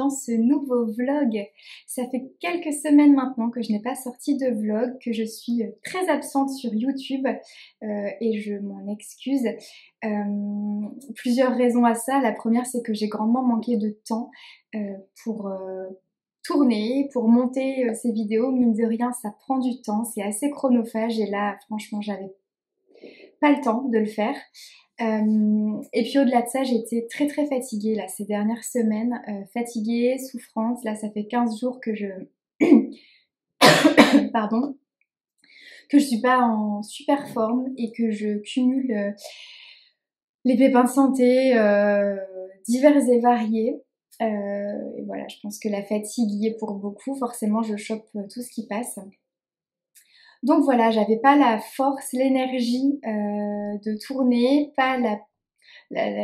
dans ce nouveau vlog. Ça fait quelques semaines maintenant que je n'ai pas sorti de vlog, que je suis très absente sur YouTube euh, et je m'en excuse. Euh, plusieurs raisons à ça. La première c'est que j'ai grandement manqué de temps euh, pour tourner, pour monter ces vidéos. Mine de rien ça prend du temps, c'est assez chronophage et là franchement j'avais pas le temps de le faire. Euh, et puis au-delà de ça, j'étais très très fatiguée là ces dernières semaines, euh, fatiguée, souffrante. Là, ça fait 15 jours que je pardon que je suis pas en super forme et que je cumule euh, les pépins de santé divers et variés. et voilà, je pense que la fatigue y est pour beaucoup. Forcément, je chope tout ce qui passe. Donc voilà, j'avais pas la force, l'énergie euh, de tourner, pas la,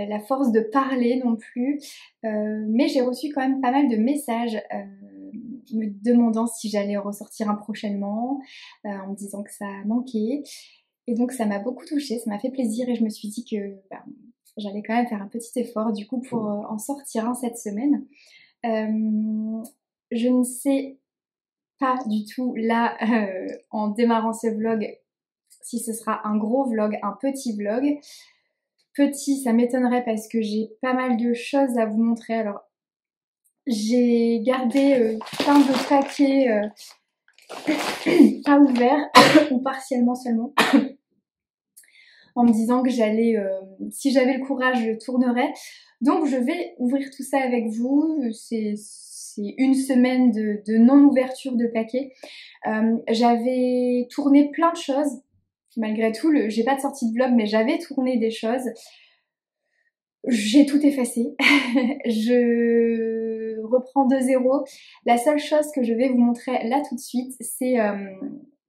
la, force de parler non plus, euh, mais j'ai reçu quand même pas mal de messages euh, me demandant si j'allais ressortir un prochainement, en me disant que ça manquait. Et donc ça m'a beaucoup touchée, ça m'a fait plaisir et je me suis dit que ben, j'allais quand même faire un petit effort du coup pour en sortir un cette semaine. je ne sais pas du tout là euh, en démarrant ce vlog si ce sera un gros vlog, un petit vlog. Petit, ça m'étonnerait parce que j'ai pas mal de choses à vous montrer. Alors, j'ai gardé euh, plein de paquets euh, pas ouverts ou partiellement seulement en me disant que j'allais, si j'avais le courage, je tournerais. Donc, je vais ouvrir tout ça avec vous. C'est c'est une semaine de, non-ouverture de paquets. Euh, j'avais tourné plein de choses, malgré tout. J'ai pas de sortie de vlog, mais j'avais tourné des choses. J'ai tout effacé. je reprends de zéro. La seule chose que je vais vous montrer là tout de suite, c'est euh,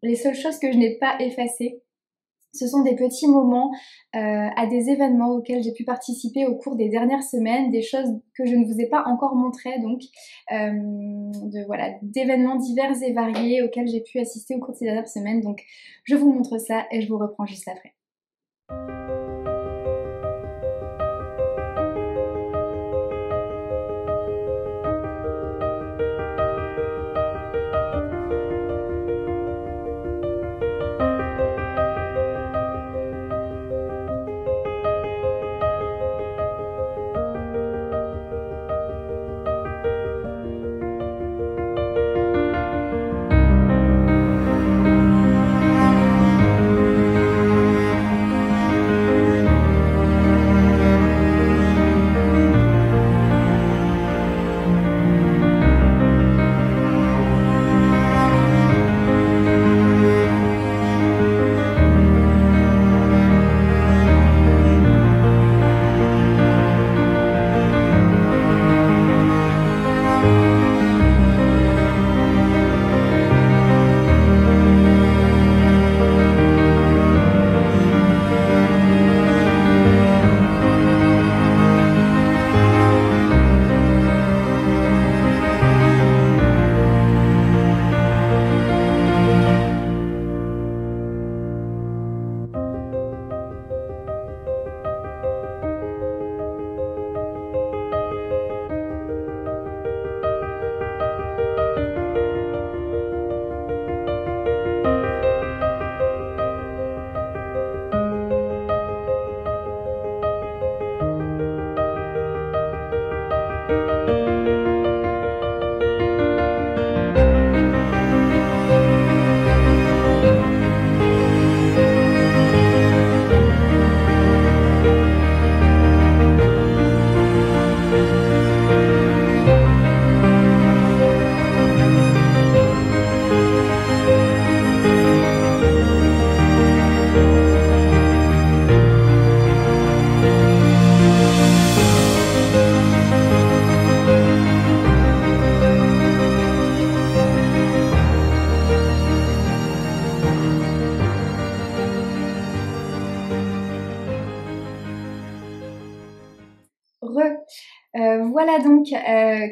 les seules choses que je n'ai pas effacées. Ce sont des petits moments euh, à des événements auxquels j'ai pu participer au cours des dernières semaines, des choses que je ne vous ai pas encore montrées, donc euh, de voilà d'événements divers et variés auxquels j'ai pu assister au cours de ces dernières semaines. Donc je vous montre ça et je vous reprends juste après.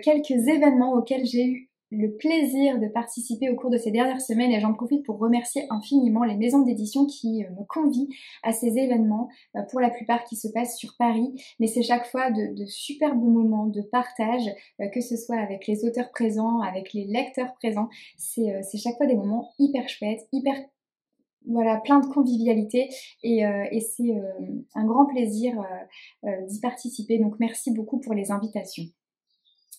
Quelques événements auxquels j'ai eu le plaisir de participer au cours de ces dernières semaines et j'en profite pour remercier infiniment les maisons d'édition qui me convient à ces événements, pour la plupart qui se passent sur Paris, mais c'est chaque fois de, de, superbes moments de partage, que ce soit avec les auteurs présents, avec les lecteurs présents, c'est chaque fois des moments hyper chouettes, hyper voilà, plein de convivialité et, euh, c'est euh, un grand plaisir euh, d'y participer. Donc merci beaucoup pour les invitations.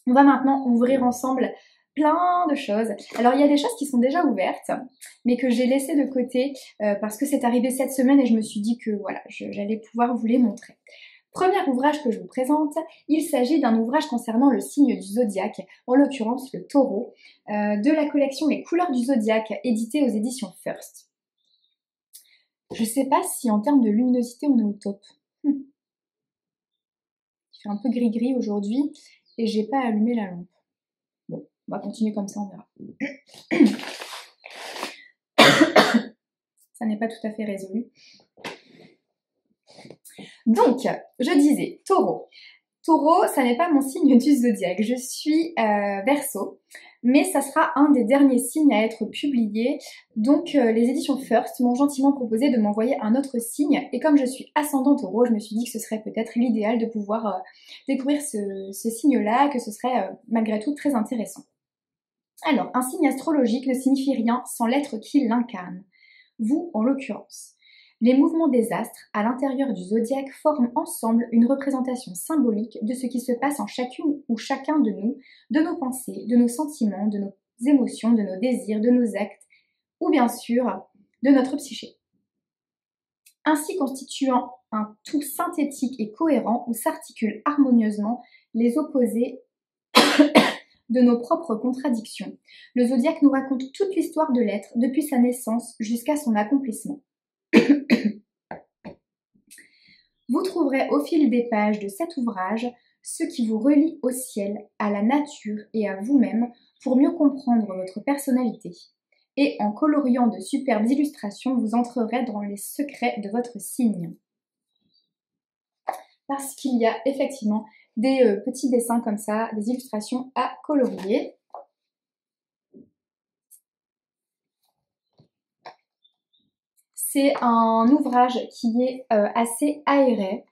On va maintenant ouvrir ensemble plein de choses. Alors il y a des choses qui sont déjà ouvertes, mais que j'ai laissées de côté parce que c'est arrivé cette semaine et je me suis dit que voilà, j'allais pouvoir vous les montrer. Premier ouvrage que je vous présente, il s'agit d'un ouvrage concernant le signe du zodiaque, en l'occurrence le taureau, de la collection Les couleurs du zodiaque, édité aux éditions First. Je sais pas si en termes de luminosité on est au top. Hmm. Il fait un peu gris-gris aujourd'hui et j'ai pas allumé la lampe. Bon, on va continuer comme ça, on verra. ça n'est pas tout à fait résolu. Donc, je disais, taureau. Taureau, ça n'est pas mon signe du zodiaque. Je suis euh, verso mais ça sera un des derniers signes à être publié. Donc euh, les éditions First m'ont gentiment proposé de m'envoyer un autre signe, et comme je suis ascendante taureau, je me suis dit que ce serait peut-être l'idéal de pouvoir euh, découvrir ce, signe-là, que ce serait malgré tout très intéressant. Alors, un signe astrologique ne signifie rien sans l'être qui l'incarne. Vous, en l'occurrence. Les mouvements des astres à l'intérieur du zodiaque forment ensemble une représentation symbolique de ce qui se passe en chacune ou chacun de nous, de nos pensées, de nos sentiments, de nos émotions, de nos désirs, de nos actes, ou bien sûr de notre psyché. Ainsi constituant un tout synthétique et cohérent où s'articulent harmonieusement les opposés de nos propres contradictions. Le zodiaque nous raconte toute l'histoire de l'être depuis sa naissance jusqu'à son accomplissement. Vous trouverez au fil des pages de cet ouvrage ce qui vous relie au ciel, à la nature et à vous-même pour mieux comprendre votre personnalité. Et en coloriant de superbes illustrations, vous entrerez dans les secrets de votre signe. Parce qu'il y a effectivement des euh, petits dessins comme ça, des illustrations à colorier. C'est un ouvrage qui est euh, assez aéré.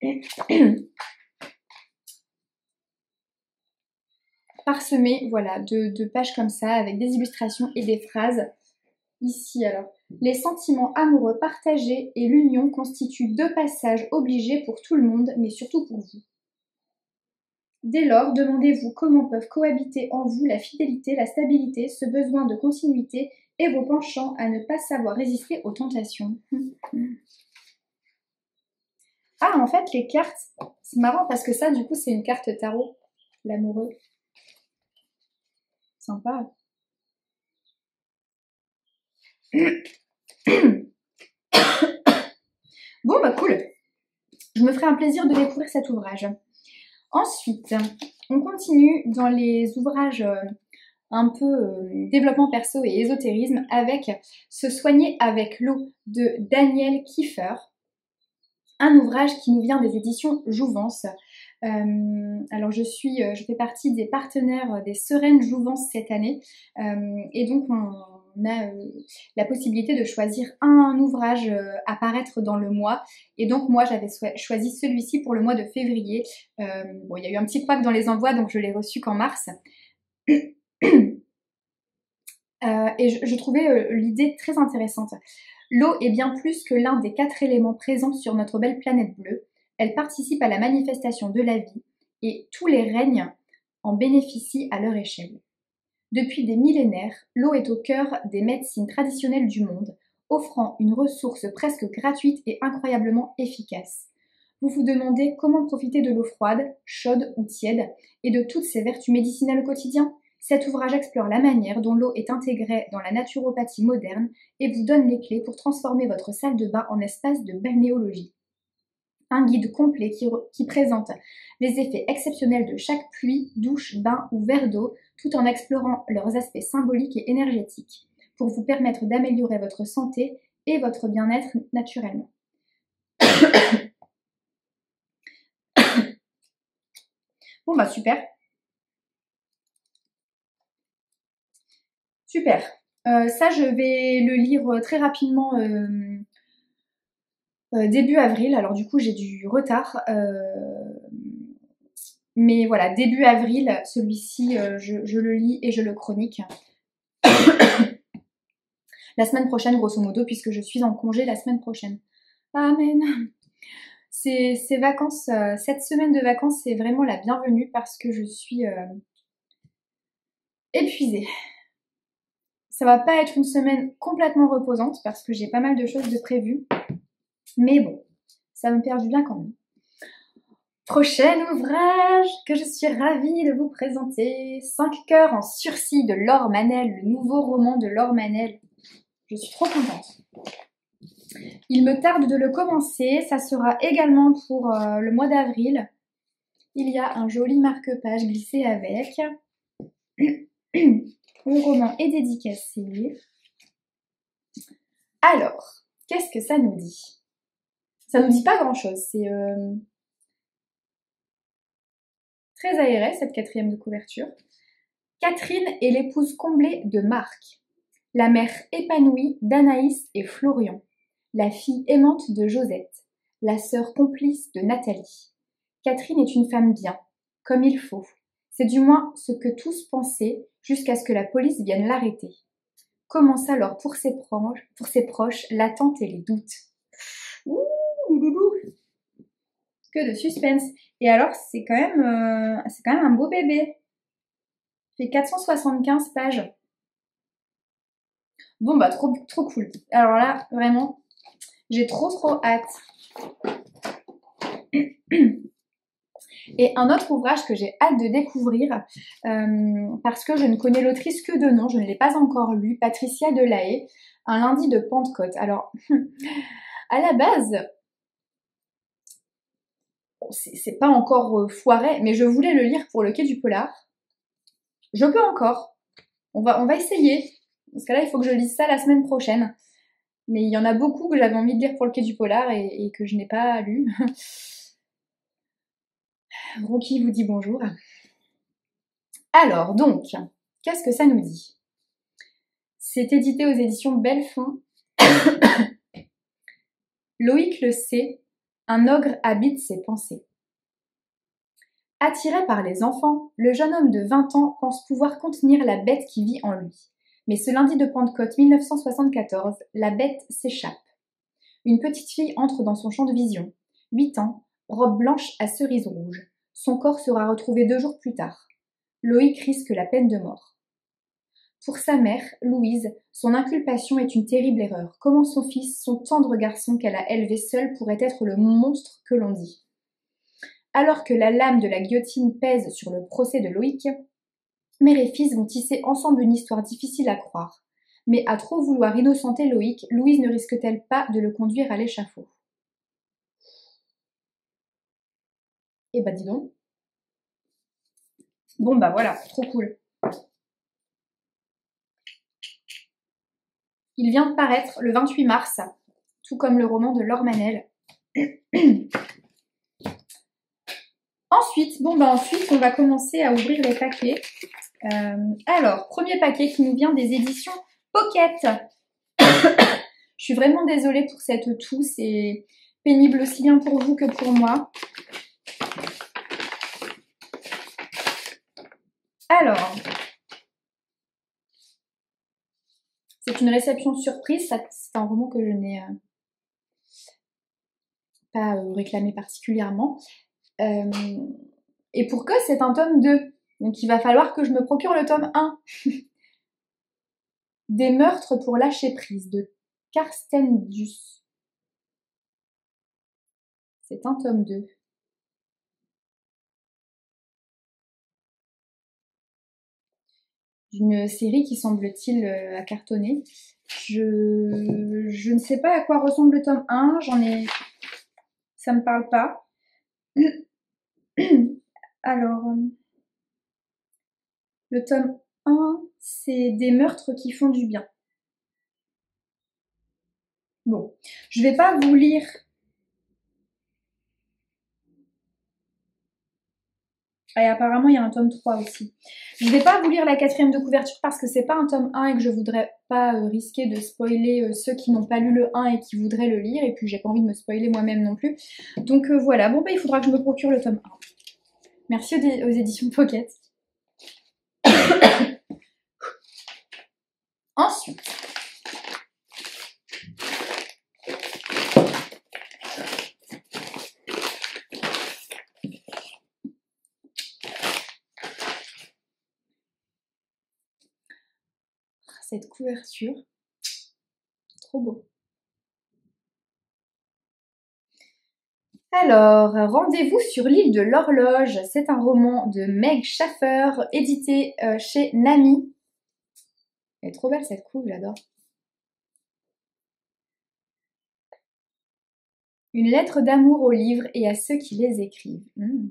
Parsemé, voilà, de, pages comme ça, avec des illustrations et des phrases. Ici, alors, les sentiments amoureux partagés et l'union constituent deux passages obligés pour tout le monde, mais surtout pour vous. Dès lors, demandez-vous comment peuvent cohabiter en vous la fidélité, la stabilité, ce besoin de continuité et vos penchants à ne pas savoir résister aux tentations. Ah, en fait, les cartes, c'est marrant parce que ça, du coup, c'est une carte tarot, l'amoureux. Sympa. Bon, bah cool. Je me ferai un plaisir de découvrir cet ouvrage. Ensuite, on continue dans les ouvrages euh, un peu euh, développement perso et ésotérisme avec Se soigner avec l'eau de Daniel Kiefer, un ouvrage qui nous vient des éditions Jouvence. Euh, alors je suis, euh, je fais partie des partenaires des Sereines Jouvence cette année et donc on, a la possibilité de choisir un ouvrage à paraître dans le mois et donc moi j'avais choisi celui-ci pour le mois de février. bon il y a eu un petit couac dans les envois donc je l'ai reçu qu'en mars. Euh, et je, trouvais euh, l'idée très intéressante. L'eau est bien plus que l'un des quatre éléments présents sur notre belle planète bleue. Elle participe à la manifestation de la vie et tous les règnes en bénéficient à leur échelle. Depuis des millénaires, l'eau est au cœur des médecines traditionnelles du monde, offrant une ressource presque gratuite et incroyablement efficace. Vous vous demandez comment profiter de l'eau froide, chaude ou tiède, et de toutes ses vertus médicinales au quotidien? Cet ouvrage explore la manière dont l'eau est intégrée dans la naturopathie moderne et vous donne les clés pour transformer votre salle de bain en espace de balnéologie. Un guide complet qui, présente les effets exceptionnels de chaque pluie, douche, bain ou verre d'eau, tout en explorant leurs aspects symboliques et énergétiques, pour vous permettre d'améliorer votre santé et votre bien-être naturellement. bon bah super, Super. Euh, ça, je vais le lire très rapidement début avril. Alors du coup, j'ai du retard. mais voilà, début avril, celui-ci, je, le lis et je le chronique. la semaine prochaine, grosso modo, puisque je suis en congé la semaine prochaine. Amen. Ces, ces vacances, euh, cette semaine de vacances, c'est vraiment la bienvenue parce que je suis euh, épuisée. Ça va pas être une semaine complètement reposante parce que j'ai pas mal de choses de prévues. Mais bon, ça me perd du bien quand même. Prochain ouvrage que je suis ravie de vous présenter. 5 cœurs en sursis de Laure Manel, le nouveau roman de Laure Manel. Je suis trop contente. Il me tarde de le commencer. Ça sera également pour euh, le mois d'avril. Il y a un joli marque-page glissé avec. le roman est dédicacé. Alors, qu'est-ce que ça nous dit? Ça nous dit pas grand-chose. C'est euh, très aéré cette quatrième de couverture. Catherine est l'épouse comblée de Marc, la mère épanouie d'Anaïs et Florian la fille aimante de Josette, la sœur complice de Nathalie. Catherine est une femme bien, comme il faut. C'est du moins ce que tous pensaient jusqu'à ce que la police vienne l'arrêter. Commence alors pour ses proches, pour ses proches l'attente et les doutes? Ouh. Que de suspense. Et alors, c'est quand même, euh, c'est quand même un beau bébé. Il fait 475 pages. Bon bah trop trop cool. Alors là, vraiment, j'ai trop trop hâte. Et un autre ouvrage que j'ai hâte de découvrir, euh, parce que je ne connais l'autrice que de nom, je ne l'ai pas encore lu, Patricia Delahaye, Un lundi de Pentecôte. Alors, à la base, c'est pas encore euh, foiré, mais je voulais le lire pour le quai du polar. Je peux encore. On va, on va essayer. Parce que là, il faut que je lise ça la semaine prochaine. Mais il y en a beaucoup que j'avais envie de lire pour le quai du polar et, que je n'ai pas lu. Rookie vous dit bonjour. Alors, donc, qu'est-ce que ça nous dit? C'est édité aux éditions Bellefond. Loïc le sait, un ogre habite ses pensées. Attiré par les enfants, le jeune homme de 20 ans pense pouvoir contenir la bête qui vit en lui. Mais ce lundi de Pentecôte 1974, la bête s'échappe. Une petite fille entre dans son champ de vision. Huit ans, robe blanche à cerise rouge. Son corps sera retrouvé deux jours plus tard. Loïc risque la peine de mort. Pour sa mère, Louise, son inculpation est une terrible erreur. Comment son fils, son tendre garçon qu'elle a élevé seul, pourrait être le monstre que l'on dit? Alors que la lame de la guillotine pèse sur le procès de Loïc, Mère et fils vont tisser ensemble une histoire difficile à croire. Mais à trop vouloir innocenter Loïc, Louise ne risque-t-elle pas de le conduire à l'échafaud? Eh bah dis donc. Bon bah voilà, trop cool. Il vient de paraître le 28 mars, tout comme le roman de Laure Manel. ensuite, bon bah ensuite on va commencer à ouvrir les paquets. Euh, alors, premier paquet qui nous vient des éditions Pocket. Je suis vraiment désolée pour cette toux, c'est pénible aussi bien pour vous que pour moi. Alors, c'est une réception surprise, c'est un roman que je n'ai euh, pas euh, réclamé particulièrement. et pour que c'est un tome 2. Donc il va falloir que je me procure le tome 1. Des meurtres pour lâcher prise de Karsten Dus. C'est un tome 2. D'une série qui semble-t-il euh, cartonner. Je... je ne sais pas à quoi ressemble le tome 1, j'en ai. Ça me parle pas. Alors. Le tome 1, c'est des meurtres qui font du bien. Bon, je vais pas vous lire Et apparemment, il y a un tome 3 aussi. Je ne vais pas vous lire la quatrième de couverture parce que c'est pas un tome 1 et que je voudrais pas euh, risquer de spoiler euh, ceux qui n'ont pas lu le 1 et qui voudraient le lire. Et puis, j'ai pas envie de me spoiler moi-même non plus. Donc euh, voilà, bon bah il faudra que je me procure le tome 1. Merci aux, aux éditions Pocket. Ensuite, couverture. Trop beau. Alors, Rendez-vous sur l'île de l'horloge, c'est un roman de Meg Schaffer, édité euh, chez Nami. Elle est trop belle cette couve, j'adore. Une lettre d'amour aux livres et à ceux qui les écrivent. Hmm.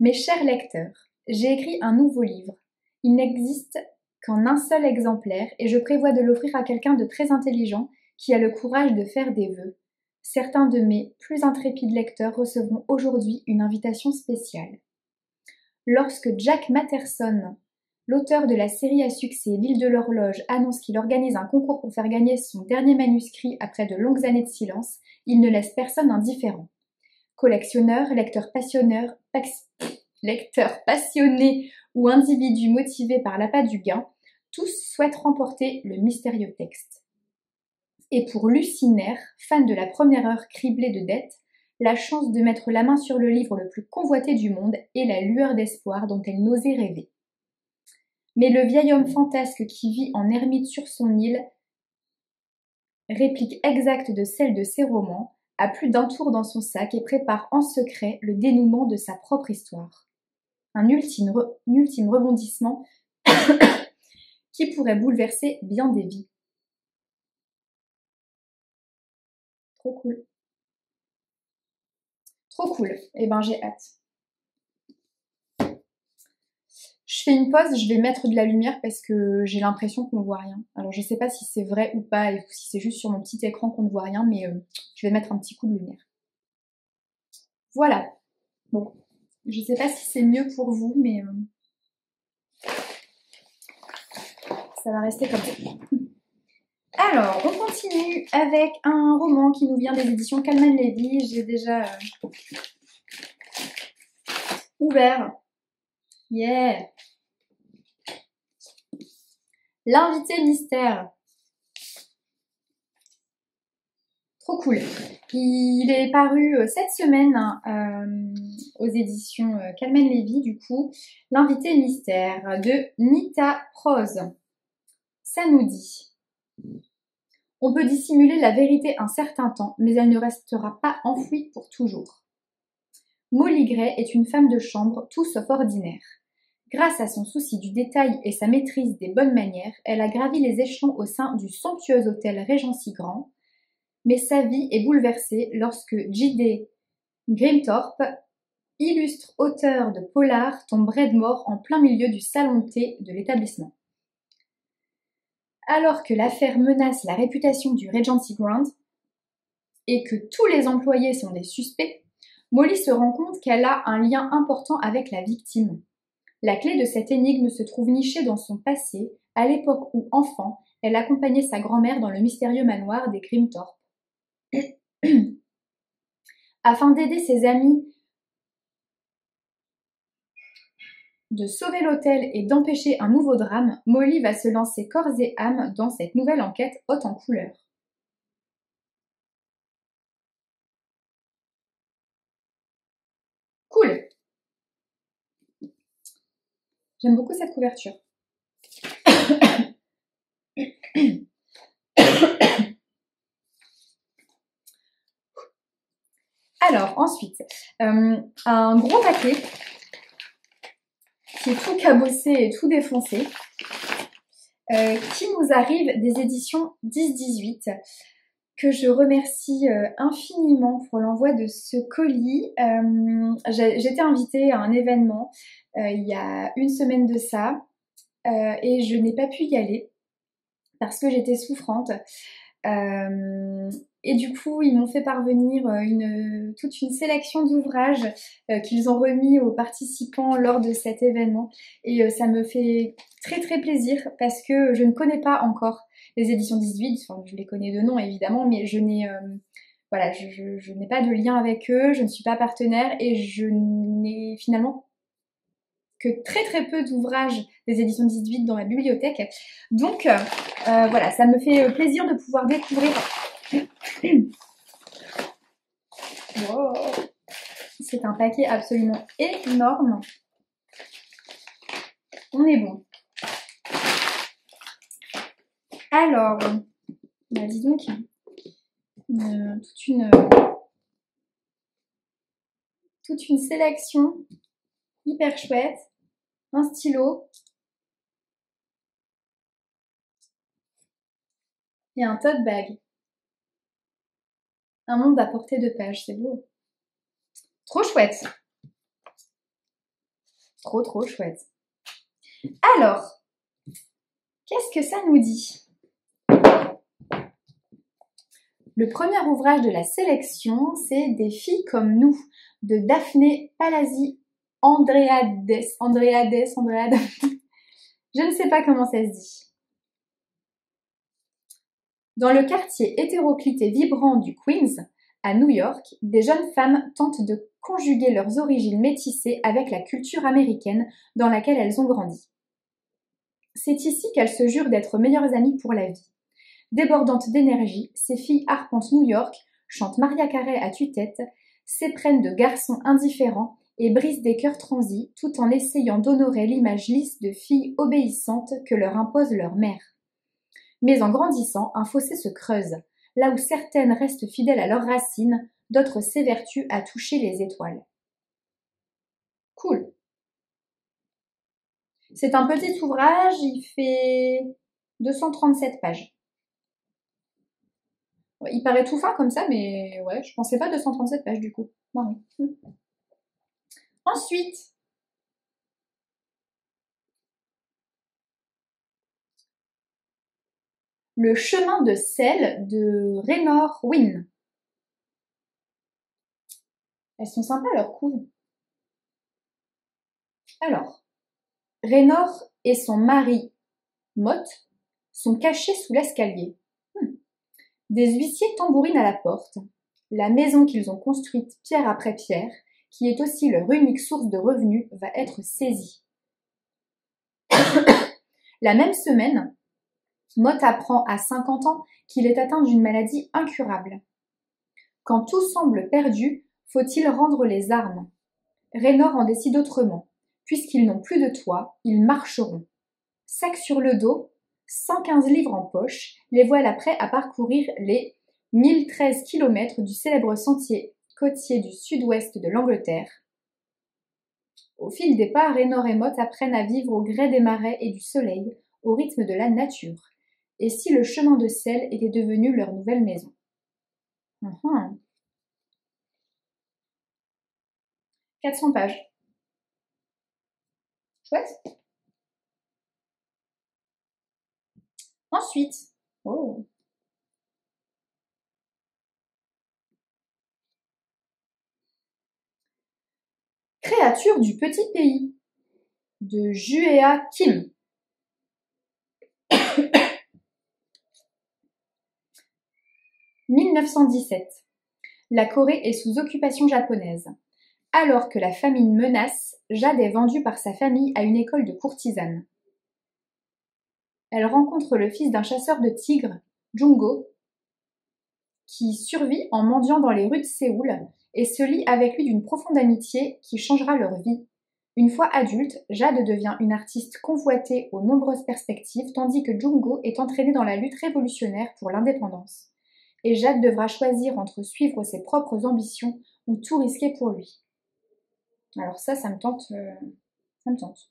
Mes chers lecteurs, j'ai écrit un nouveau livre. Il n'existe qu'en un seul exemplaire et je prévois de l'offrir à quelqu'un de très intelligent qui a le courage de faire des vœux. Certains de mes plus intrépides lecteurs recevront aujourd'hui une invitation spéciale. Lorsque Jack Matterson, l'auteur de la série à succès L'île de l'horloge, annonce qu'il organise un concours pour faire gagner son dernier manuscrit après de longues années de silence, il ne laisse personne indifférent. Collectionneur, lecteur passionneur, lecteur passionné ou individu motivé par l'appât du gain, tous souhaitent remporter le mystérieux texte. Et pour Lucinaire, fan de la première heure criblée de dettes, la chance de mettre la main sur le livre le plus convoité du monde et la lueur d'espoir dont elle n'osait rêver. Mais le vieil homme fantasque qui vit en ermite sur son île, réplique exacte de celle de ses romans, a plus d'un tour dans son sac et prépare en secret le dénouement de sa propre histoire. Un ultime, rebondissement qui pourrait bouleverser bien des vies. Trop cool. Trop cool. Eh ben j'ai hâte. Je fais une pause, je vais mettre de la lumière parce que j'ai l'impression qu'on ne voit rien. Alors je sais pas si c'est vrai ou pas, et si c'est juste sur mon petit écran qu'on ne voit rien, mais euh, je vais mettre un petit coup de lumière. Voilà. Bon, je sais pas si c'est mieux pour vous, mais euh, ça va rester comme ça. Alors, on continue avec un roman qui nous vient des éditions Calman Levy. J'ai déjà euh, ouvert. Yeah L'invité mystère. Trop cool. Il est paru euh, cette semaine euh, aux éditions euh, Calmen Levy, du coup, L'invité mystère de Nita Prose. Ça nous dit On peut dissimuler la vérité un certain temps, mais elle ne restera pas enfouie pour toujours. Molly Gray est une femme de chambre tout sauf ordinaire. Grâce à son souci du détail et sa maîtrise des bonnes manières, elle a gravi les échelons au sein du somptueux hôtel Regency Grand, mais sa vie est bouleversée lorsque J.D. Grimthorpe, illustre auteur de polar, tombe raide mort en plein milieu du salon de thé de l'établissement. Alors que l'affaire menace la réputation du Regency Grand et que tous les employés sont des suspects, Molly se rend compte qu'elle a un lien important avec la victime. La clé de cette énigme se trouve nichée dans son passé, à l'époque où, enfant, elle accompagnait sa grand-mère dans le mystérieux manoir des Grimthorpe. Afin d'aider ses amis de sauver l'hôtel et d'empêcher un nouveau drame, Molly va se lancer corps et âme dans cette nouvelle enquête haute en couleurs. Cool J'aime beaucoup cette couverture. Alors, ensuite, euh, un gros paquet qui est tout cabossé et tout défoncé, euh, qui nous arrive des éditions 10-18, que je remercie euh, infiniment pour l'envoi de ce colis. J'étais invitée à un événement il y a une semaine de ça, et je n'ai pas pu y aller parce que j'étais souffrante. Et du coup, ils m'ont fait parvenir une, toute une sélection d'ouvrages qu'ils ont remis aux participants lors de cet événement. Et ça me fait très très plaisir parce que je ne connais pas encore les éditions 18. Enfin, je les connais de nom évidemment, mais je n'ai voilà, je n'ai pas de lien avec eux, je ne suis pas partenaire et je n'ai finalement que très très peu d'ouvrages des éditions 18 dans la bibliothèque. Donc euh, euh, voilà, ça me fait plaisir de pouvoir découvrir. C'est un paquet absolument énorme. On est bon. Alors, bah dis donc, toute une toute une sélection hyper chouette un stylo et un tote bag. Un monde à portée de page, c'est beau. Trop chouette. Trop trop chouette. Alors, qu'est-ce que ça nous dit? Le premier ouvrage de la sélection, c'est Des filles comme nous de Daphné Palazzi Andreades, Andreades, Andreades. Je ne sais pas comment ça se dit. Dans le quartier hétéroclite et vibrant du Queens, à New York, des jeunes femmes tentent de conjuguer leurs origines métissées avec la culture américaine dans laquelle elles ont grandi. C'est ici qu'elles se jurent d'être meilleures amies pour la vie. Débordantes d'énergie, ces filles arpentent New York, chantent Maria Carey à tue-tête, s'éprennent de garçons indifférents et brisent des cœurs transis tout en essayant d'honorer l'image lisse de filles obéissantes que leur impose leur mère. Mais en grandissant, un fossé se creuse. Là où certaines restent fidèles à leurs racines, d'autres s'évertuent à toucher les étoiles. Cool. C'est un petit ouvrage, il fait 237 pages. Il paraît tout fin comme ça, mais ouais, je pensais pas 237 pages du coup. Ensuite, le chemin de sel de Raynor Wynne. Elles sont sympas leurs couves. Alors, Raynor et son mari, Mott, sont cachés sous l'escalier. Hmm. Des huissiers tambourinent à la porte. La maison qu'ils ont construite pierre après pierre qui est aussi leur unique source de revenus, va être saisie. La même semaine, Mott apprend à 50 ans qu'il est atteint d'une maladie incurable. Quand tout semble perdu, faut-il rendre les armes? Raynor en décide autrement. Puisqu'ils n'ont plus de toit, ils marcheront. Sac sur le dos, 115 livres en poche, les voilà prêts à parcourir les 1013 km du célèbre sentier côtier du sud-ouest de l'Angleterre. Au fil des pas, Raynor et Mott apprennent à vivre au gré des marais et du soleil, au rythme de la nature. Et si le chemin de sel était devenu leur nouvelle maison? 400 pages. Chouette. Ensuite, oh, Créature du petit pays de Juea Kim. « 1917. La Corée est sous occupation japonaise. Alors que la famine menace, Jade est vendue par sa famille à une école de courtisanes. Elle rencontre le fils d'un chasseur de tigres, Jungo, qui survit en mendiant dans les rues de Séoul et se lie avec lui d'une profonde amitié qui changera leur vie. Une fois adulte, Jade devient une artiste convoitée aux nombreuses perspectives, tandis que Jungo est entraîné dans la lutte révolutionnaire pour l'indépendance. Et Jade devra choisir entre suivre ses propres ambitions ou tout risquer pour lui. Alors ça, ça me tente. Euh, ça me tente.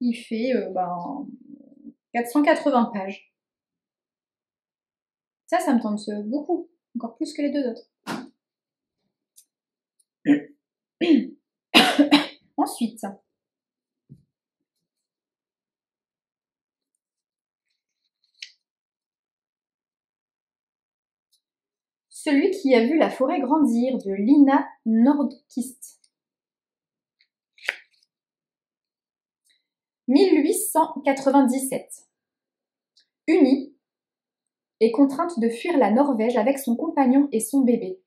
Il fait euh, ben, 480 pages. Ça, ça me tente beaucoup encore plus que les deux autres. Ensuite, celui qui a vu la forêt grandir de Lina Nordquist. 1897. Unis, est contrainte de fuir la Norvège avec son compagnon et son bébé.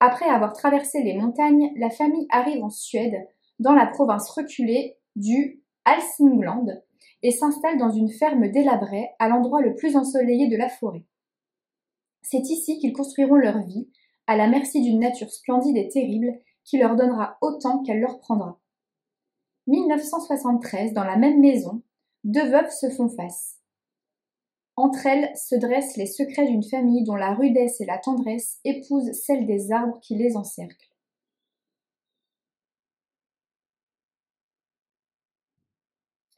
Après avoir traversé les montagnes, la famille arrive en Suède, dans la province reculée du Hälsingland, et s'installe dans une ferme délabrée à l'endroit le plus ensoleillé de la forêt. C'est ici qu'ils construiront leur vie, à la merci d'une nature splendide et terrible qui leur donnera autant qu'elle leur prendra. 1973, dans la même maison, deux veuves se font face. Entre elles se dressent les secrets d'une famille dont la rudesse et la tendresse épousent celles des arbres qui les encerclent.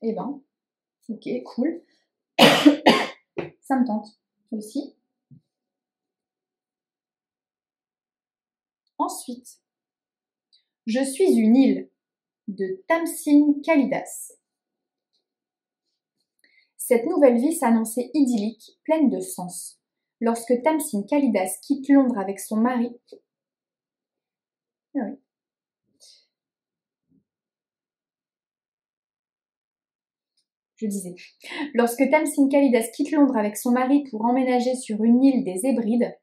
Eh ben, ok, cool. Ça me tente aussi. Ensuite, Je suis une île de Tamsin Kalidas. Cette nouvelle vie s'annonçait idyllique, pleine de sens. Lorsque Tamsin Kalidas quitte Londres avec son mari. Ah Je disais. Lorsque Tamsin Kalidas quitte Londres avec son mari pour emménager sur une île des Hébrides,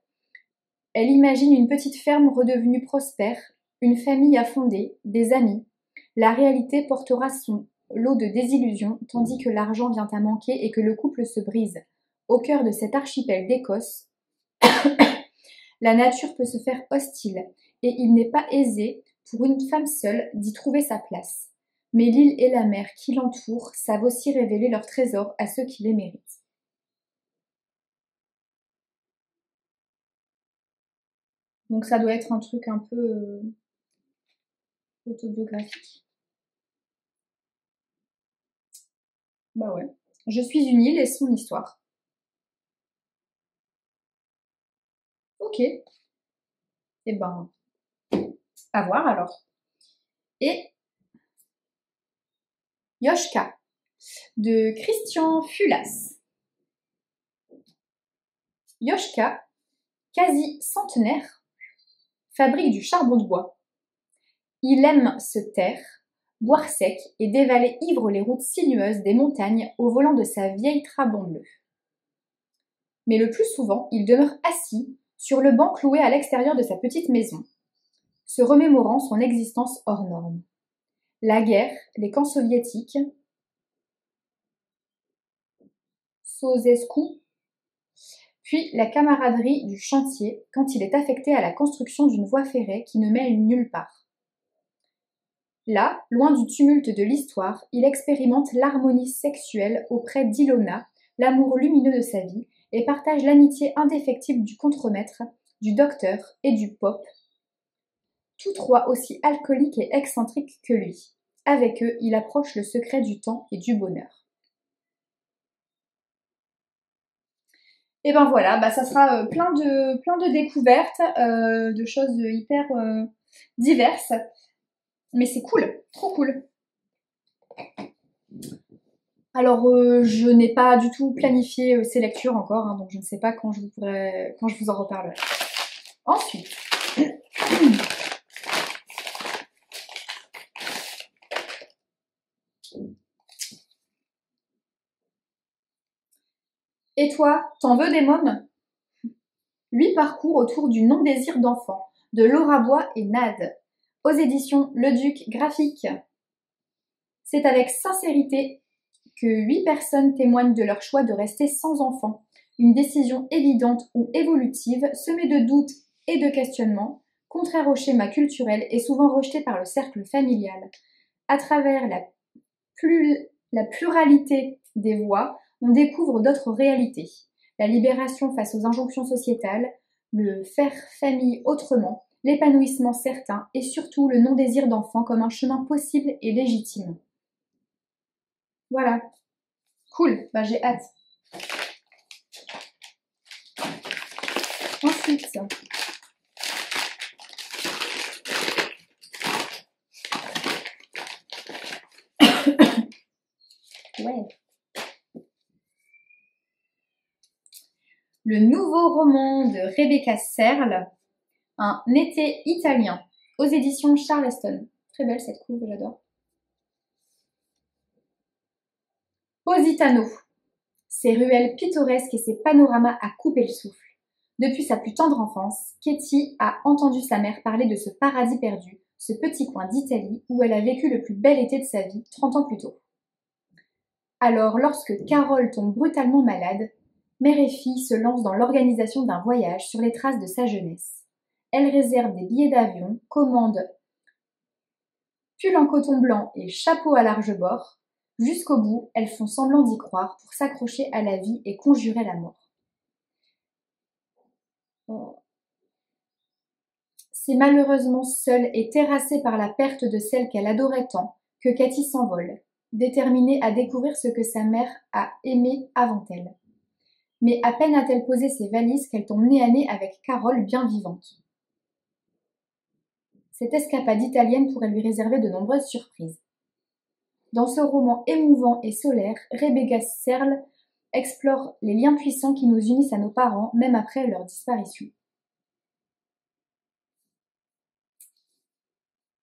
elle imagine une petite ferme redevenue prospère, une famille à fonder, des amis. La réalité portera son lot de désillusions, tandis que l'argent vient à manquer et que le couple se brise. Au cœur de cet archipel d'Écosse, la nature peut se faire hostile, et il n'est pas aisé pour une femme seule d'y trouver sa place. Mais l'île et la mer qui l'entourent savent aussi révéler leurs trésors à ceux qui les méritent. Donc ça doit être un truc un peu euh, autobiographique. Bah ouais. Je suis une île et son histoire. Ok. Eh ben, à voir alors. Et Yoshka de Christian Fulas. Yoshka, quasi centenaire, fabrique du charbon de bois. Il aime se taire, boire sec et dévaler ivre les routes sinueuses des montagnes au volant de sa vieille Trabant bleue. Mais le plus souvent, il demeure assis sur le banc cloué à l'extérieur de sa petite maison, se remémorant son existence hors norme. La guerre, les camps soviétiques, Sosescu puis la camaraderie du chantier quand il est affecté à la construction d'une voie ferrée qui ne mène nulle part. Là, loin du tumulte de l'histoire, il expérimente l'harmonie sexuelle auprès d'Ilona, l'amour lumineux de sa vie, et partage l'amitié indéfectible du contremaître, du docteur et du pop, tous trois aussi alcooliques et excentriques que lui. Avec eux, il approche le secret du temps et du bonheur. Et ben voilà, bah ça sera euh, plein de plein de découvertes, euh, de choses hyper euh, diverses. Mais c'est cool, trop cool. Alors je n'ai pas du tout planifié ces lectures encore, hein, donc je ne sais pas quand je vous quand je vous en reparlerai. Ensuite. Et toi, t'en veux des mômes? Huit parcours autour du non-désir d'enfant, de Laura Bois et Nad, aux éditions Le Duc Graphique. C'est avec sincérité que huit personnes témoignent de leur choix de rester sans enfant, une décision évidente ou évolutive, semée de doutes et de questionnements, contraire au schéma culturel et souvent rejetée par le cercle familial. À travers la, la pluralité des voix, on découvre d'autres réalités. La libération face aux injonctions sociétales, le faire famille autrement, l'épanouissement certain et surtout le non-désir d'enfant comme un chemin possible et légitime. Voilà. Cool, bah j'ai hâte. Ensuite, le nouveau roman de Rebecca Serle, Un été italien, aux éditions Charleston. Très belle cette couve, j'adore. Positano. Ses ruelles pittoresques et ses panoramas à couper le souffle. Depuis sa plus tendre enfance, Katie a entendu sa mère parler de ce paradis perdu, ce petit coin d'Italie où elle a vécu le plus bel été de sa vie 30 ans plus tôt. Alors, lorsque Carole tombe brutalement malade, mère et fille se lancent dans l'organisation d'un voyage sur les traces de sa jeunesse. Elle réserve des billets d'avion, commande pull en coton blanc et chapeau à large bord. Jusqu'au bout, elles font semblant d'y croire pour s'accrocher à la vie et conjurer la mort. C'est malheureusement seule et terrassée par la perte de celle qu'elle adorait tant que Cathy s'envole, déterminée à découvrir ce que sa mère a aimé avant elle. Mais à peine a-t-elle posé ses valises qu'elle tombe nez à nez avec Carole bien vivante. Cette escapade italienne pourrait lui réserver de nombreuses surprises. Dans ce roman émouvant et solaire, Rebecca Serle explore les liens puissants qui nous unissent à nos parents même après leur disparition.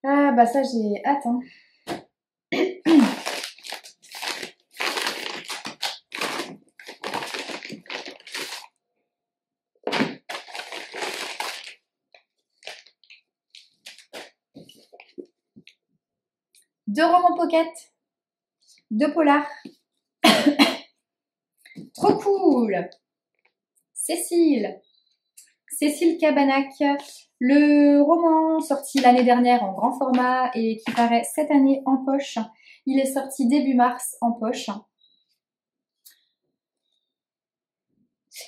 Ah bah ça j'ai hâte hein. Deux romans pocket, deux polars. Trop cool Cécile Cécile Cabanac, le roman sorti l'année dernière en grand format et qui paraît cette année en poche. Il est sorti début mars en poche.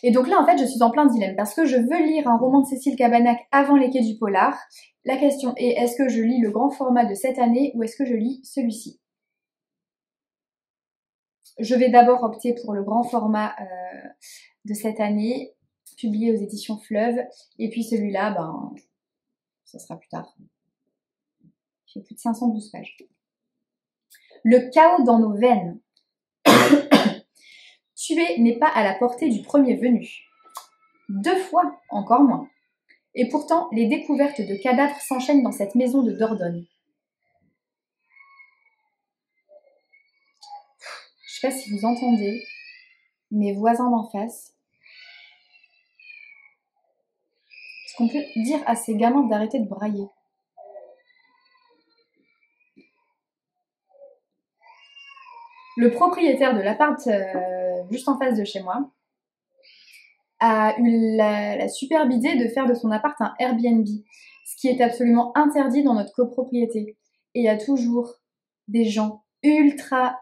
Et donc là, en fait, je suis en plein dilemme parce que je veux lire un roman de Cécile Cabanac avant les quais du polar. La question est, est-ce que je lis le grand format de cette année ou est-ce que je lis celui-ci? Je vais d'abord opter pour le grand format euh, de cette année, publié aux éditions Fleuve. Et puis celui-là, ben, ça sera plus tard. Fait plus de 512 pages. Le chaos dans nos veines. N'est pas à la portée du premier venu. Deux fois, encore moins. Et pourtant, les découvertes de cadavres s'enchaînent dans cette maison de Dordogne. Je sais pas si vous entendez mes voisins d'en face. Est-ce qu'on peut dire à ces gamins d'arrêter de brailler? Le propriétaire de l'appart euh, juste en face de chez moi a eu la, superbe idée de faire de son appart un Airbnb, ce qui est absolument interdit dans notre copropriété. Et il y a toujours des gens ultra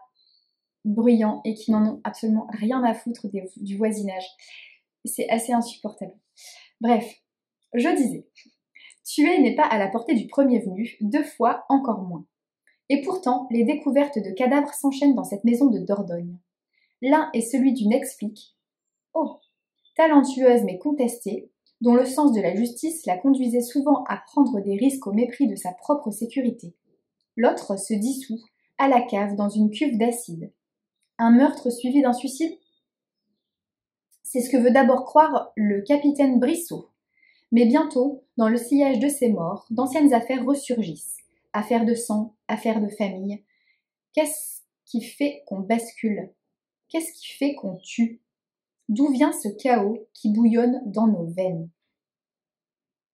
bruyants et qui n'en ont absolument rien à foutre du voisinage. C'est assez insupportable. Bref, je disais, tuer n'est pas à la portée du premier venu, deux fois encore moins. Et pourtant, les découvertes de cadavres s'enchaînent dans cette maison de Dordogne. L'un est celui d'une ex-flic. Oh, talentueuse mais contestée, dont le sens de la justice la conduisait souvent à prendre des risques au mépris de sa propre sécurité. L'autre se dissout, à la cave, dans une cuve d'acide. Un meurtre suivi d'un suicide? C'est ce que veut d'abord croire le capitaine Brissot. Mais bientôt, dans le sillage de ses morts, d'anciennes affaires ressurgissent. Affaires de sang, affaires de famille. Qu'est-ce qui fait qu'on bascule? Qu'est-ce qui fait qu'on tue? D'où vient ce chaos qui bouillonne dans nos veines?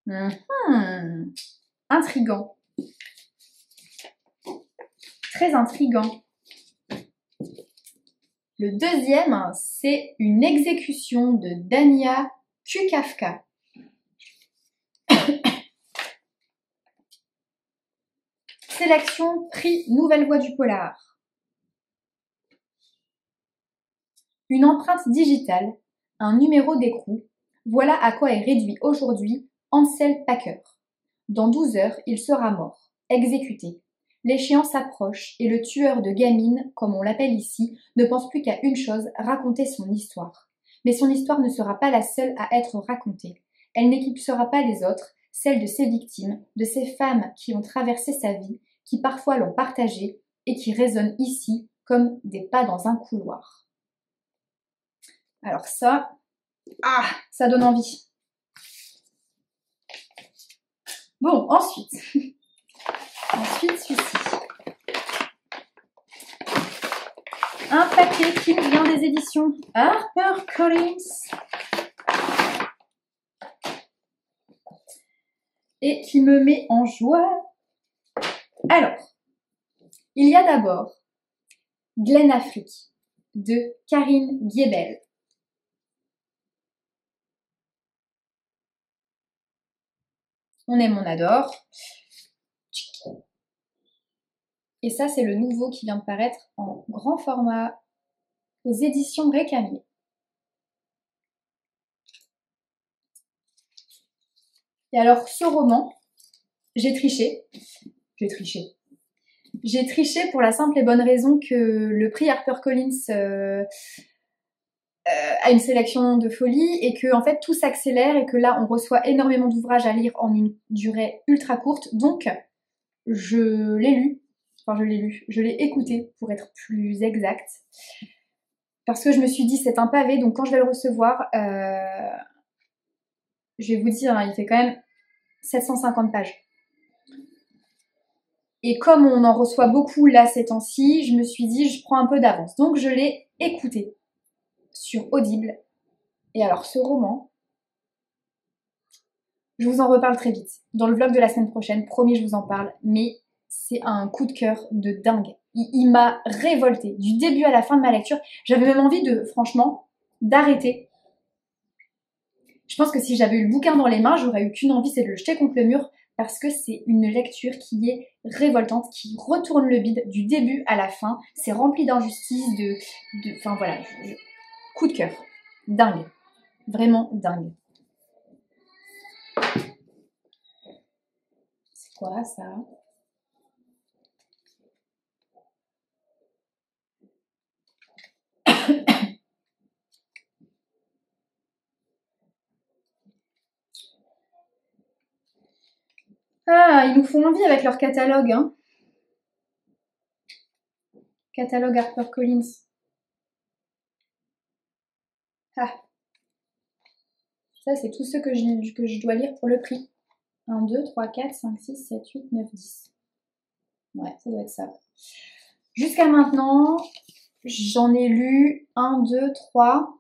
Hum, Intrigant. Très intrigant. Le deuxième, c'est une exécution de Dania Kukafka. Sélection prix Nouvelle Voix du Polar. Une empreinte digitale, un numéro d'écrou, voilà à quoi est réduit aujourd'hui Ansel Packer. Dans 12 heures, il sera mort, exécuté. L'échéance approche et le tueur de gamine, comme on l'appelle ici, ne pense plus qu'à une chose, raconter son histoire. Mais son histoire ne sera pas la seule à être racontée. Elle n'éclipsera pas les autres, celle de ses victimes, de ces femmes qui ont traversé sa vie, qui parfois l'ont partagée et qui résonnent ici comme des pas dans un couloir. Alors ça, Ah, ça donne envie. Bon, ensuite. ensuite, celui-ci. Un paquet qui vient des éditions HarperCollins. Et qui me met en joie. Alors, il y a d'abord Glen Afrique de Karine Giebel. On aime, on adore. Et ça, c'est le nouveau qui vient de paraître en grand format aux éditions Récamier. Et alors, ce roman, j'ai triché. J'ai triché. J'ai triché pour la simple et bonne raison que le prix HarperCollins euh, a une sélection de folie et que en fait tout s'accélère et que là on reçoit énormément d'ouvrages à lire en une durée ultra courte. Donc je l'ai lu, enfin je l'ai lu, je l'ai écouté pour être plus exact. Parce que je me suis dit c'est un pavé, donc quand je vais le recevoir, euh, je vais vous dire, hein, il fait quand même 750 pages. Et comme on en reçoit beaucoup là ces temps-ci, je me suis dit, je prends un peu d'avance. Donc je l'ai écouté sur Audible. Et alors ce roman, je vous en reparle très vite. Dans le vlog de la semaine prochaine, promis, je vous en parle. Mais c'est un coup de cœur de dingue. Il, m'a révolté du début à la fin de ma lecture. J'avais même envie de, franchement, d'arrêter. Je pense que si j'avais eu le bouquin dans les mains, j'aurais eu qu'une envie, c'est de le jeter contre le mur parce que c'est une lecture qui est révoltante, qui retourne le bide du début à la fin. C'est rempli d'injustice, de, enfin voilà, coup de cœur, dingue, vraiment dingue. C'est quoi ça? Ah, ils nous font envie avec leur catalogue, hein. Catalogue HarperCollins. Ah. Ça, c'est tous ceux que je, que je dois lire pour le prix. 1, 2, 3, 4, 5, 6, 7, 8, 9, 10. Ouais, ça doit être ça. Jusqu'à maintenant, j'en ai lu 1, 2, 3,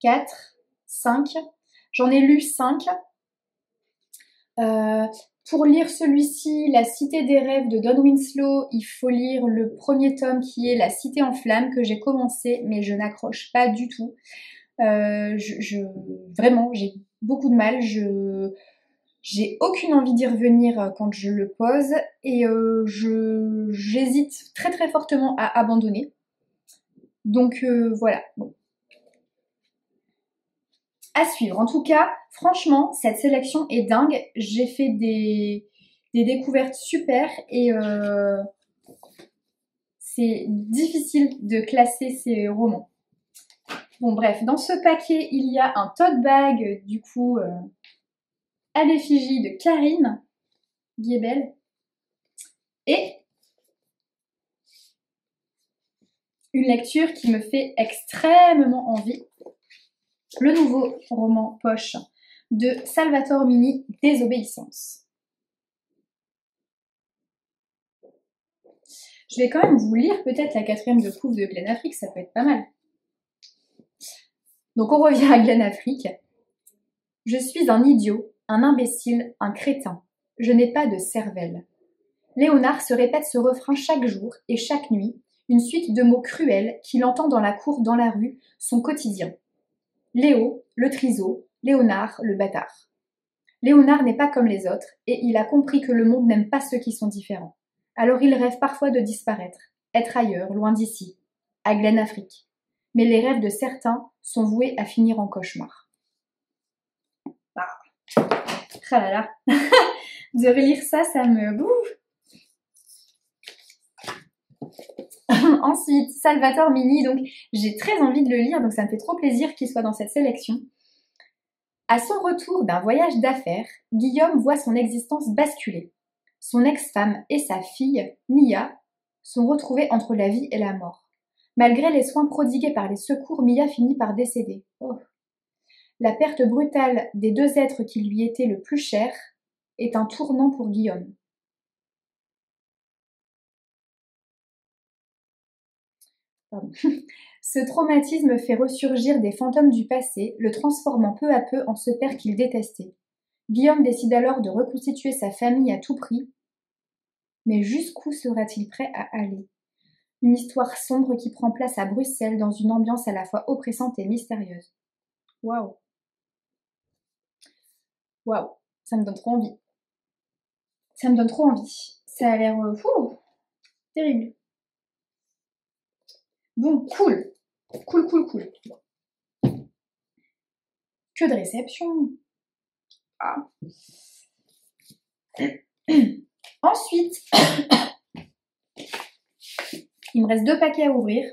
4, 5. J'en ai lu 5. Euh, pour lire celui-ci, La Cité des rêves de Don Winslow, il faut lire le premier tome qui est La Cité en flammes que j'ai commencé, mais je n'accroche pas du tout. Euh, je, vraiment, j'ai beaucoup de mal. Je j'ai aucune envie d'y revenir quand je le pose et euh, je j'hésite très très fortement à abandonner. Donc voilà. À suivre. En tout cas, franchement, cette sélection est dingue. J'ai fait des, découvertes super et euh, c'est difficile de classer ces romans. Bon bref, dans ce paquet, il y a un tote bag du coup euh, à l'effigie de Karine Giebel et une lecture qui me fait extrêmement envie le nouveau roman poche de Salvatore Mini, Désobéissance. Je vais quand même vous lire peut-être la quatrième de couve de Glen Afrique, ça peut être pas mal. Donc on revient à Glen Afrique. Je suis un idiot, un imbécile, un crétin. Je n'ai pas de cervelle. Léonard se répète ce refrain chaque jour et chaque nuit, une suite de mots cruels qu'il entend dans la cour, dans la rue, son quotidien. Léo, le triseau, Léonard, le bâtard. Léonard n'est pas comme les autres, et il a compris que le monde n'aime pas ceux qui sont différents. Alors il rêve parfois de disparaître, être ailleurs, loin d'ici, à Glen Afrique. Mais les rêves de certains sont voués à finir en cauchemar. Ah, de relire ça, ça me... Ensuite, Salvatore Mini, donc j'ai très envie de le lire, donc ça me fait trop plaisir qu'il soit dans cette sélection. À son retour d'un voyage d'affaires, Guillaume voit son existence basculer. Son ex-femme et sa fille, Mia, sont retrouvées entre la vie et la mort. Malgré les soins prodigués par les secours, Mia finit par décéder. Oh. La perte brutale des deux êtres qui lui étaient le plus chers est un tournant pour Guillaume. Ce traumatisme fait ressurgir des fantômes du passé, le transformant peu à peu en ce père qu'il détestait. Guillaume décide alors de reconstituer sa famille à tout prix. Mais jusqu'où sera-t-il prêt à aller? Une histoire sombre qui prend place à Bruxelles dans une ambiance à la fois oppressante et mystérieuse. Waouh Waouh Ça me donne trop envie. Ça me donne trop envie. Ça a l'air euh, fou terrible. Bon, cool. Cool, cool, cool. Que de réception. Ah. Ensuite, il me reste deux paquets à ouvrir.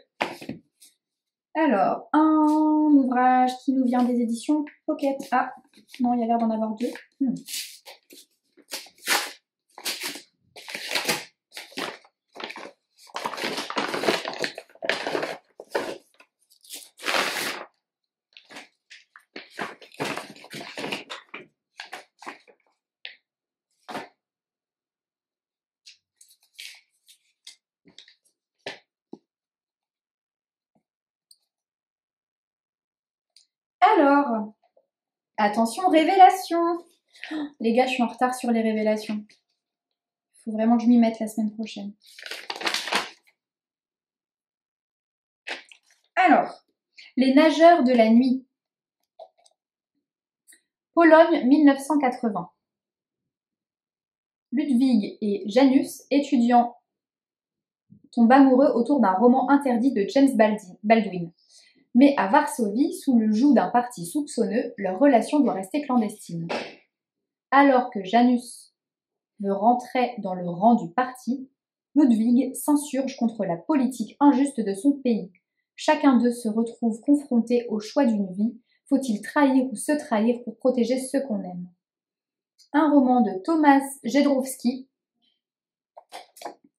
Alors, un ouvrage qui nous vient des éditions Pocket. Ah, non, il y a l'air d'en avoir deux. Hmm. Alors, attention, révélation. Les gars, je suis en retard sur les révélations. Il faut vraiment que je m'y mette la semaine prochaine. Alors, les nageurs de la nuit. Pologne 1980. Ludwig et Janus, étudiants, tombent amoureux autour d'un roman interdit de James Baldwin. Mais à Varsovie, sous le joug d'un parti soupçonneux, leur relation doit rester clandestine. Alors que Janus veut rentrer dans le rang du parti, Ludwig s'insurge contre la politique injuste de son pays. Chacun d'eux se retrouve confronté au choix d'une vie. Faut-il trahir ou se trahir pour protéger ceux qu'on aime? Un roman de Thomas Jedrowski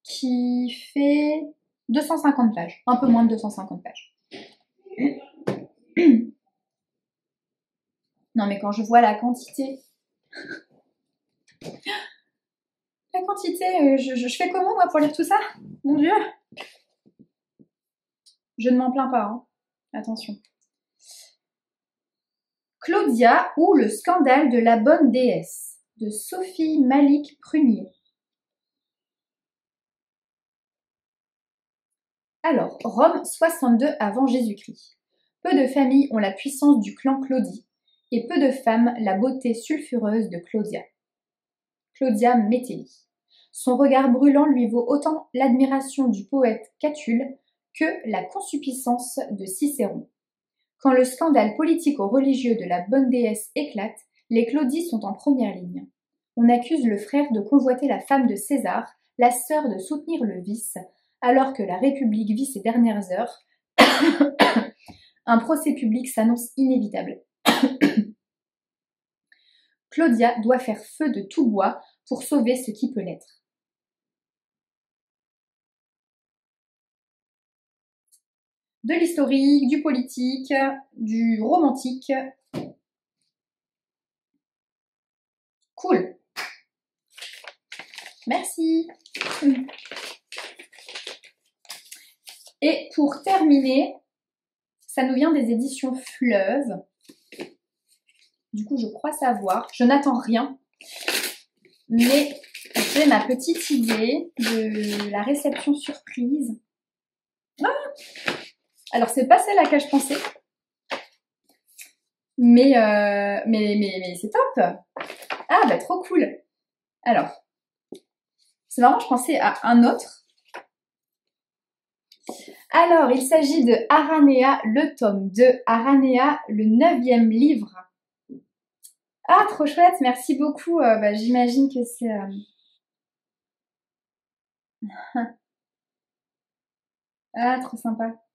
qui fait 250 pages, un peu moins de 250 pages. Non, mais quand je vois la quantité. La quantité, euh, je, fais comment moi pour lire tout ça? Mon Dieu Je ne m'en plains pas, hein. attention. Claudia ou le scandale de la bonne déesse? De Sophie Malik Prunier. Alors, Rome 62 avant Jésus-Christ. Peu de familles ont la puissance du clan Claudie, et peu de femmes la beauté sulfureuse de Claudia. Claudia Metelli. Son regard brûlant lui vaut autant l'admiration du poète Catulle que la consupiscence de Cicéron. Quand le scandale politico-religieux de la bonne déesse éclate, les Claudies sont en première ligne. On accuse le frère de convoiter la femme de César, la sœur de soutenir le vice, alors que la République vit ses dernières heures, un procès public s'annonce inévitable. Claudia doit faire feu de tout bois pour sauver ce qui peut l'être. De l'historique, du politique, du romantique. Cool. Merci. Et pour terminer, ça nous vient des éditions Fleuve. Du coup, je crois savoir. Je n'attends rien. Mais j'ai ma petite idée de la réception surprise. Ah Alors, c'est pas celle à laquelle je pensais. Mais, euh, mais, mais, mais c'est top. Ah, bah trop cool. Alors, c'est marrant, je pensais à un autre. Alors, il s'agit de Aranea, le tome 2. Aranea, le neuvième livre. Ah, trop chouette, merci beaucoup. Euh, bah, J'imagine que c'est... Euh, ah, trop sympa.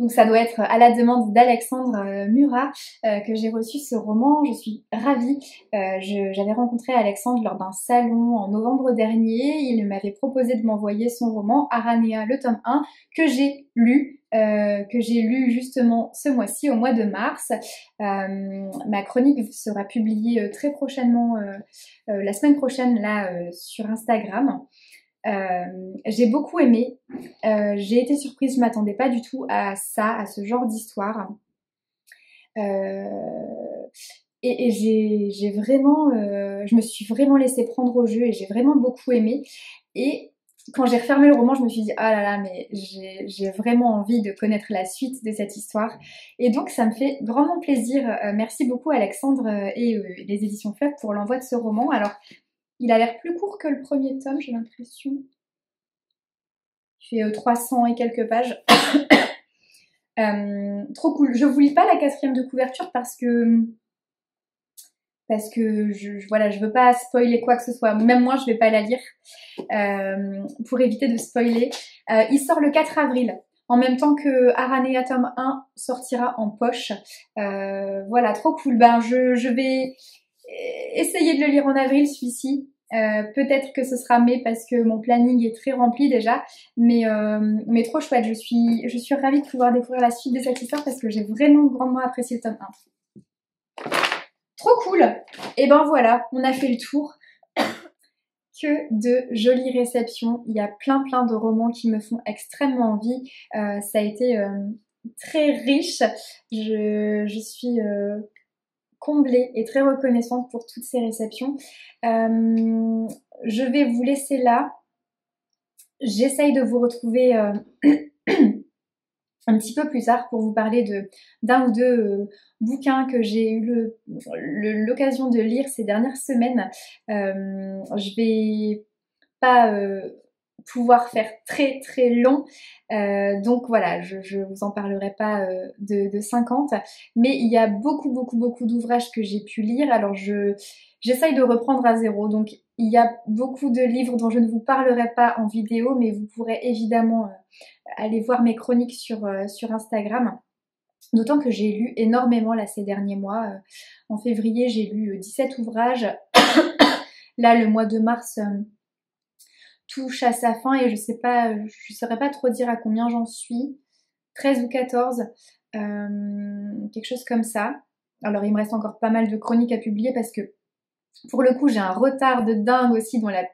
Donc ça doit être à la demande d'Alexandre euh, Murat euh, que j'ai reçu ce roman. Je suis ravie. Euh, J'avais rencontré Alexandre lors d'un salon en novembre dernier. Il m'avait proposé de m'envoyer son roman Aranea, le tome 1, que j'ai lu. Que j'ai lu justement ce mois-ci, au mois de mars. Ma chronique sera publiée très prochainement, la semaine prochaine, là, sur Instagram. Euh, j'ai beaucoup aimé. Euh, j'ai été surprise, je m'attendais pas du tout à ça, à ce genre d'histoire. Euh, et, j'ai vraiment, je me suis vraiment laissée prendre au jeu et j'ai vraiment beaucoup aimé. Et quand j'ai refermé le roman, je me suis dit, ah là là, mais j'ai vraiment envie de connaître la suite de cette histoire. Et donc, ça me fait grandement plaisir. Merci beaucoup, Alexandre et les éditions Fleuve pour l'envoi de ce roman. Alors, il a l'air plus court que le premier tome, j'ai l'impression. Il fait 300 et quelques pages. Euh, trop cool. Je vous lis pas la quatrième de couverture parce que parce que je, voilà, je veux pas spoiler quoi que ce soit. Même moi, je vais pas la lire euh, pour éviter de spoiler. Euh, il sort le 4 avril. En même temps que Aranea tome 1 sortira en poche. voilà, trop cool. Ben, je vais essayer de le lire en avril, celui-ci. Euh, peut-être que ce sera mai parce que mon planning est très rempli déjà, mais, euh, mais trop chouette. Je suis, je suis ravie de pouvoir découvrir la suite de cette histoire parce que j'ai vraiment grandement apprécié le tome 1. Trop cool Et ben voilà, on a fait le tour. que de jolies réceptions. Il y a plein plein de romans qui me font extrêmement envie. Euh, ça a été très riche. Je suis et très reconnaissante pour toutes ces réceptions. Euh, je vais vous laisser là. J'essaye de vous retrouver euh, un petit peu plus tard pour vous parler de d'un ou deux euh, bouquins que j'ai eu l'occasion de lire ces dernières semaines. je vais pas pouvoir faire très très long. Euh, donc voilà, je, je vous en parlerai pas euh, de, de, 50, mais il y a beaucoup beaucoup beaucoup d'ouvrages que j'ai pu lire. Alors je j'essaye de reprendre à zéro. Donc il y a beaucoup de livres dont je ne vous parlerai pas en vidéo, mais vous pourrez évidemment euh, aller voir mes chroniques sur, sur Instagram. D'autant que j'ai lu énormément là ces derniers mois. En février, j'ai lu 17 ouvrages. là, le mois de mars, touche à sa fin et je sais pas, je saurais pas trop dire à combien j'en suis. 13 ou 14, euh, quelque chose comme ça. Alors il me reste encore pas mal de chroniques à publier parce que pour le coup j'ai un retard de dingue aussi dans la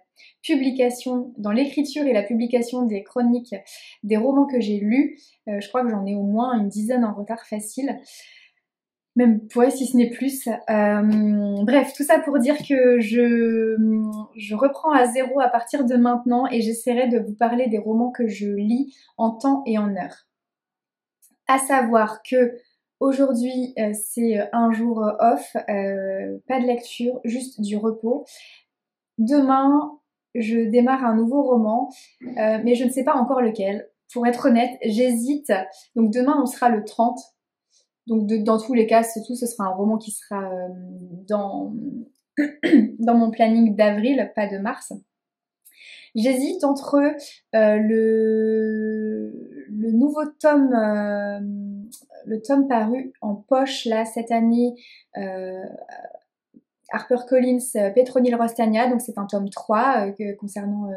publication, dans l'écriture et la publication des chroniques, des romans que j'ai lus. Euh, je crois que j'en ai au moins une dizaine en retard facile même ouais, si ce n'est plus. Euh, bref, tout ça pour dire que je, je reprends à zéro à partir de maintenant et j'essaierai de vous parler des romans que je lis en temps et en heure. À savoir que aujourd'hui euh, c'est un jour off, euh, pas de lecture, juste du repos. Demain, je démarre un nouveau roman, mais je ne sais pas encore lequel. Pour être honnête, j'hésite. Donc demain, on sera le 30 donc dans tous les cas, ce tout, ce sera un roman qui sera euh, dans, dans mon planning d'avril, pas de mars. J'hésite entre euh, le, le nouveau tome, euh, le tome paru en poche là cette année, HarperCollins Petronil Rostagna, donc c'est un tome 3 concernant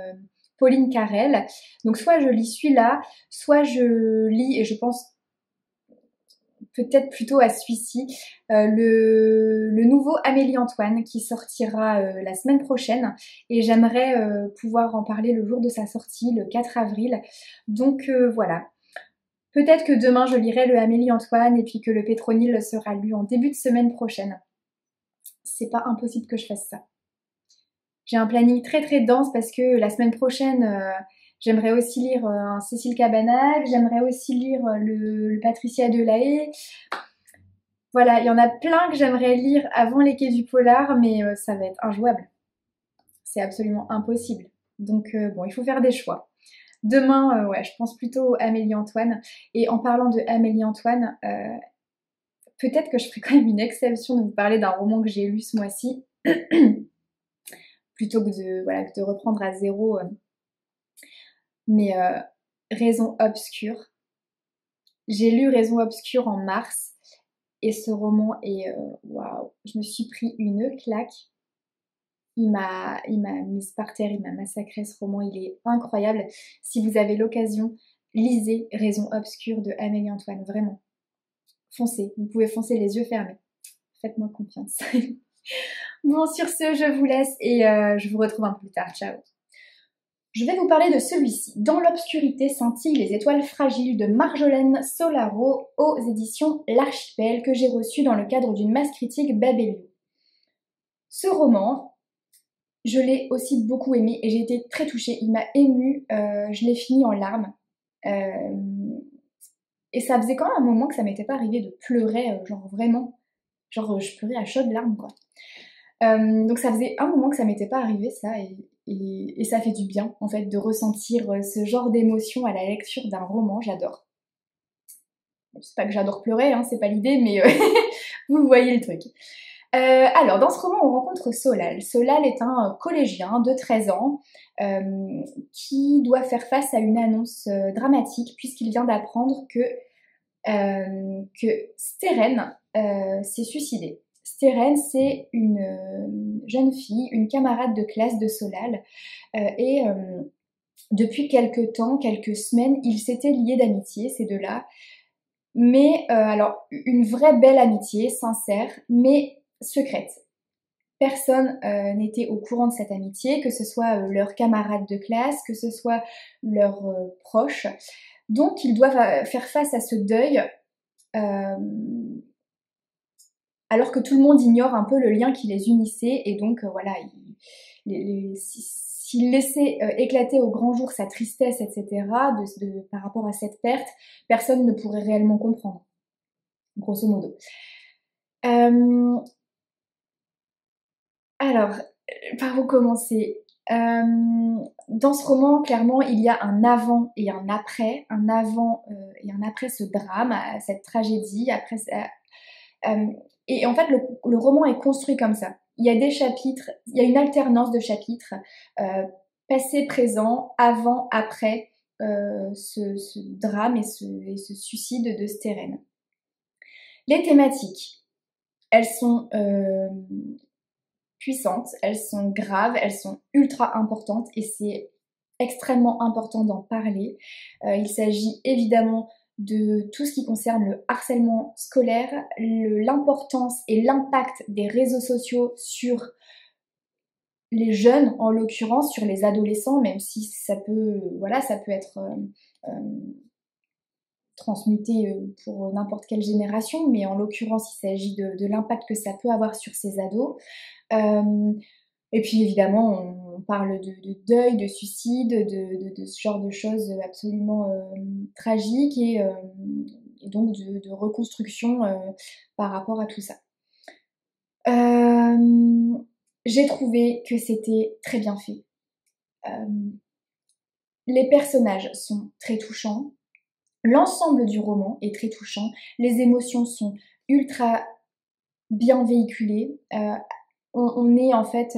Pauline Carrel. Donc soit je lis celui-là, soit je lis, et je pense peut-être plutôt à celui-ci, euh, le, nouveau Amélie Antoine qui sortira euh, la semaine prochaine et j'aimerais euh, pouvoir en parler le jour de sa sortie, le 4 avril. Donc voilà. Peut-être que demain je lirai le Amélie Antoine et puis que le Pétronil sera lu en début de semaine prochaine. C'est pas impossible que je fasse ça. J'ai un planning très très dense parce que la semaine prochaine J'aimerais aussi lire euh, un Cécile Cabanac, j'aimerais aussi lire euh, le, Patricia Delahaye. Voilà, il y en a plein que j'aimerais lire avant les quais du polar, mais euh, ça va être injouable. C'est absolument impossible. Donc bon, il faut faire des choix. Demain, je pense plutôt Amélie Antoine. Et en parlant de Amélie Antoine, peut-être que je ferai quand même une exception de vous parler d'un roman que j'ai lu ce mois-ci, plutôt que de reprendre à zéro mais euh, raison obscure. J'ai lu Raison obscure en mars et ce roman est waouh, je me suis pris une claque. Il m'a, il m'a mise par terre, il m'a massacré ce roman, il est incroyable. Si vous avez l'occasion, lisez Raison obscure de Amélie Antoine, vraiment. Foncez, vous pouvez foncer les yeux fermés. Faites-moi confiance. bon, sur ce, je vous laisse et euh, je vous retrouve un peu plus tard. Ciao. Je vais vous parler de celui-ci. Dans l'obscurité scintillent les étoiles fragiles de Marjolaine Solaro aux éditions L'Archipel que j'ai reçu dans le cadre d'une masse critique Babelio. Ce roman, je l'ai aussi beaucoup aimé et j'ai été très touchée. Il m'a émue, euh, je l'ai fini en larmes. Euh, et ça faisait quand même un moment que ça m'était pas arrivé de pleurer, euh, genre vraiment, genre je pleurais à chaudes larmes quoi. Donc ça faisait un moment que ça m'était pas arrivé ça et, et, ça fait du bien en fait de ressentir ce genre d'émotion à la lecture d'un roman, j'adore. C'est pas que j'adore pleurer, hein, c'est pas l'idée, mais vous voyez le truc. Euh, alors, dans ce roman, on rencontre Solal. Solal est un collégien de 13 ans euh, qui doit faire face à une annonce euh, dramatique puisqu'il vient d'apprendre que, que s'est suicidée. Steren, c'est une jeune fille, une camarade de classe de Solal et depuis quelques temps, quelques semaines, ils s'étaient liés d'amitié, ces deux-là. Mais alors, une vraie belle amitié, sincère, mais secrète. Personne euh, n'était au courant de cette amitié, que ce soit euh, leurs camarades de classe, que ce soit leurs euh, proches. Donc ils doivent faire face à ce deuil alors que tout le monde ignore un peu le lien qui les unissait et donc voilà, s'il laissait éclater au grand jour sa tristesse, etc., par rapport à cette perte, personne ne pourrait réellement comprendre, grosso modo. Alors, par où commencer? Euh, Dans ce roman, clairement, il y a un avant et un après, un avant euh, et un après ce drame, cette tragédie, après euh, et en fait, le, roman est construit comme ça. Il y a des chapitres, il y a une alternance de chapitres, passé, présent, avant, après ce, drame et ce, et ce, suicide de Steren. Les thématiques, elles sont puissantes, elles sont graves, elles sont ultra importantes et c'est extrêmement important d'en parler. Euh, il s'agit évidemment de tout ce qui concerne le harcèlement scolaire, l'importance et l'impact des réseaux sociaux sur les jeunes en l'occurrence, sur les adolescents, même si ça peut, voilà, ça peut être euh, euh, transmuté pour n'importe quelle génération, mais en l'occurrence, il s'agit de, l'impact que ça peut avoir sur ces ados. Euh, et puis évidemment, on parle de, deuil, de suicide, de, ce genre de choses absolument euh, tragiques et, euh, donc de, reconstruction par rapport à tout ça. J'ai trouvé que c'était très bien fait. les personnages sont très touchants. L'ensemble du roman est très touchant. Les émotions sont ultra bien véhiculées on, est en fait...